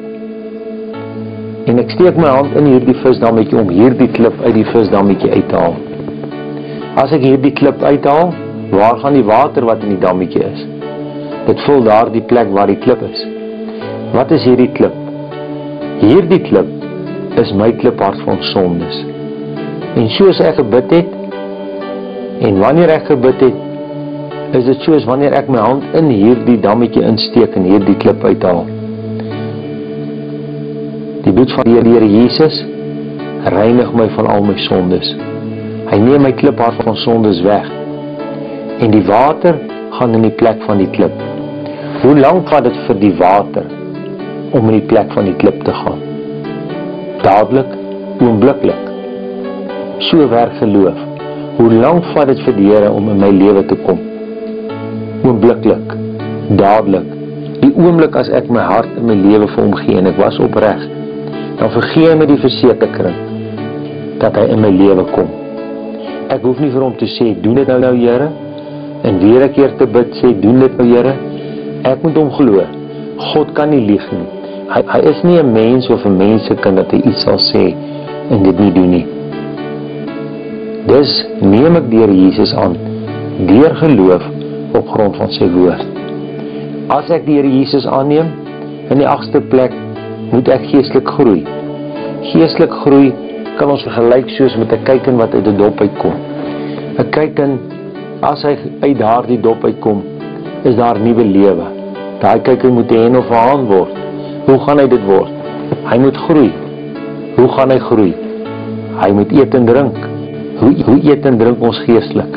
En ek steek my hand in hierdie visdammetjie om hierdie klip uit die visdammetjie uit te haal. As ek hierdie klip uithaal, waar gaan die water wat in die dammetjie is? Dit vul daar die plek waar die klip is. Wat is hierdie klip? Hierdie klip is my kliphart van sondes. En soos ek gebid het, en wanneer ek gebid het, is dit soos wanneer ek my hand in hierdie dammetjie insteek en hierdie klip uithaal. Die bloed van die Here Jesus reinig my van al my sondes. Hy neem my kliphart van sondes weg. En die water gaan in die plek van die klip. Hoe lank vat dit vir die water om in die plek van die klip te gaan? Dadelik, oombliklik. So werk geloof. Hoe lank vat dit vir die Here om in my lewe te kom? Oombliklik, dadelik. Die oomblik as ek my hart en my lewe vir hom gee en ek was opreg, dan vergee hy my die versekering dat hy in my lewe kom. Ek hoef nie vir hom te sê doen dit nou nou Here en weer 'n keer te bid sê doen dit nou Here Ek moet hom glo. God kan nie lieg nie. Hy hy is nie 'n mens of 'n mensekind dat hy iets sal sê en dit nie doen nie. Dis neem ek deur Jesus aan deur geloof op grond van sy woord. As ek die Here Jesus aanneem, in die agste plek moet ek geestelik groei. Geestelik groei kan ons vergelyk soos met 'n kuiken wat uit 'n dop uitkom. 'n Kuiken as hy uit daardie dop uitkom, is daar nuwe lewe. Daai kuiken moet hen of haan word. Hoe gaan hy dit word? Hy moet groei. Hoe gaan hy groei? Hy moet eet en drink. Hoe hoe eet en drink ons geestelik?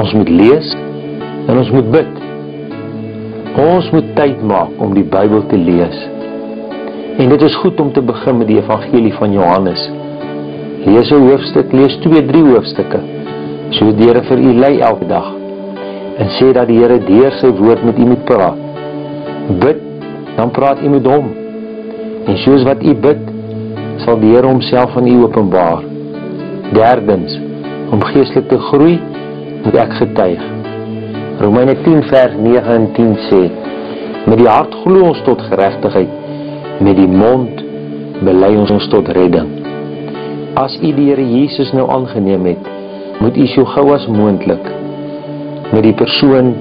Ons moet lees en ons moet bid. Ons moet tyd maak om die Bybel te lees. En dit is goed om te begin met die evangelie van Johannes. Lees 'n hoofstuk, lees 2, 3 hoofstukke. So die Here vir u lei elke dag. En sê dat die Here deur sy woord met u moet praat. Bid, dan praat u met hom. En soos wat u bid, sal die Here homself aan u openbaar. Derdens, om geestelik te groei, moet ek getuig. Romeine 10 vers 9 en 10 sê: Met die hart glo ons tot geregtigheid, met die mond bely ons ons tot redding. As u die Here Jesus nou aangeneem het, moet u so gou as moontlik met die persoon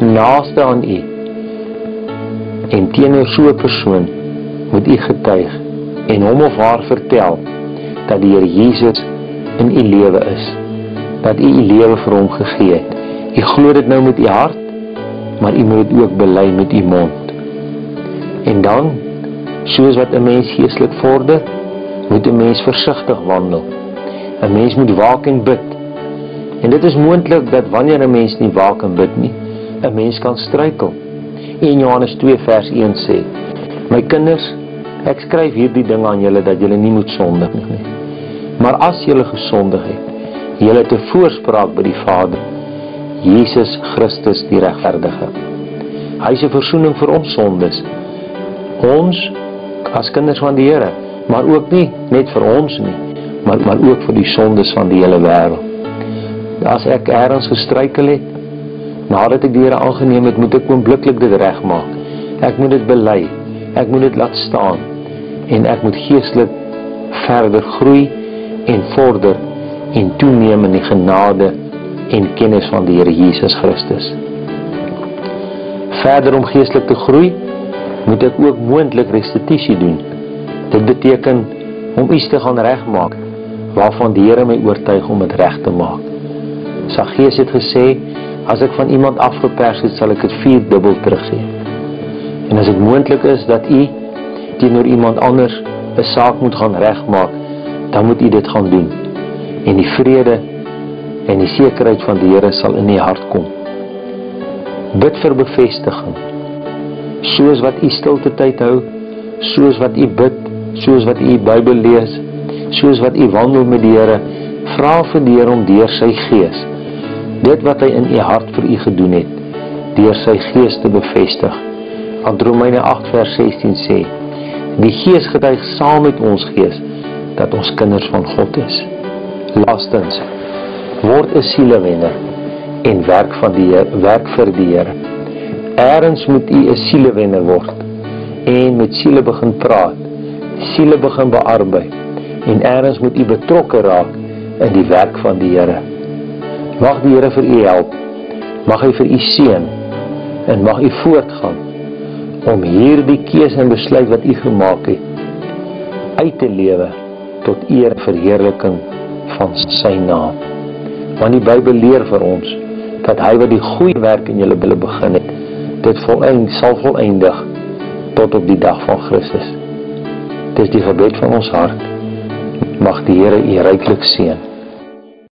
naaste aan u en teenoor so 'n persoon moet u getuig en hom of haar vertel dat die Here Jesus in u lewe is, dat u u lewe vir hom gegee het. U glo dit nou met u hart, maar u moet dit ook bely met u mond. En dan, soos wat 'n mens geestelik vorder, moet 'n mens versigtig wandel. 'n Mens moet waak en bid. En dit is moontlik dat wanneer 'n mens nie waak en bid nie, 'n mens kan struikel. In Johannes 2 vers 1 sê: My kinders, ek skryf hierdie dinge aan julle dat julle nie moet sondig nie. Maar as julle gesondig het, julle te voorspraak by die Vader Jesus Christus die regverdige. Hy 'n verzoening vir ons sondes. Ons as kinders van die Here, maar ook nie net vir ons nie, maar maar ook vir die sondes van die hele wêreld. As ek eers gestruikel het, nadat ek die Here aangeneem het, moet ek oombliklik dit regmaak. Ek moet dit bely. Ek moet dit laat staan en ek moet geestelik verder groei en vorder en toeneem in die genade en kennis van die Here Jesus Christus. Verder om geestelik te groei, moet ek ook moontlik restituisie doen. Dit beteken om iets te gaan regmaak waarvan die Here my oortuig om dit reg te maak. Saggees het gesê, as ek van iemand afgepers het, sal ek dit vierdubbel teruggee. En as dit moontlik is dat u teenoor iemand anders 'n saak moet gaan regmaak, dan moet u dit gaan doen. En die vrede en die sekerheid van die Here sal in u hart kom. Bid vir bevestiging. Soos wat u stilte tyd hou, soos wat u bid, soos wat u Bybel lees, soos wat u wandel met die Here, vra vir die Here om deur sy gees dit wat hy in u hart vir u gedoen het, deur sy gees te bevestig. Want Romeine 8 vers 16 sê: Die Gees getuig saam met ons gees dat ons kinders van God is. Laastens word 'n sielewenner en werk van die Heer, werk vir die Here. Eerens moet u 'n sielewenner word en met siele begin praat, siele begin bearbei en eerens moet u betrokke raak in die werk van die Here. Mag die Here vir u help. Mag hy vir u seën en mag u voortgaan om hierdie keuse en besluit wat u gemaak het uit te lewe tot eer en verheerliking van sy naam want die Bybel leer vir ons dat hy wat die goeie werk in julle wille begin het, dit voleind sal voleindig tot op die dag van Christus. Dit is die gebed van ons hart. Mag die Here u ryklik seën.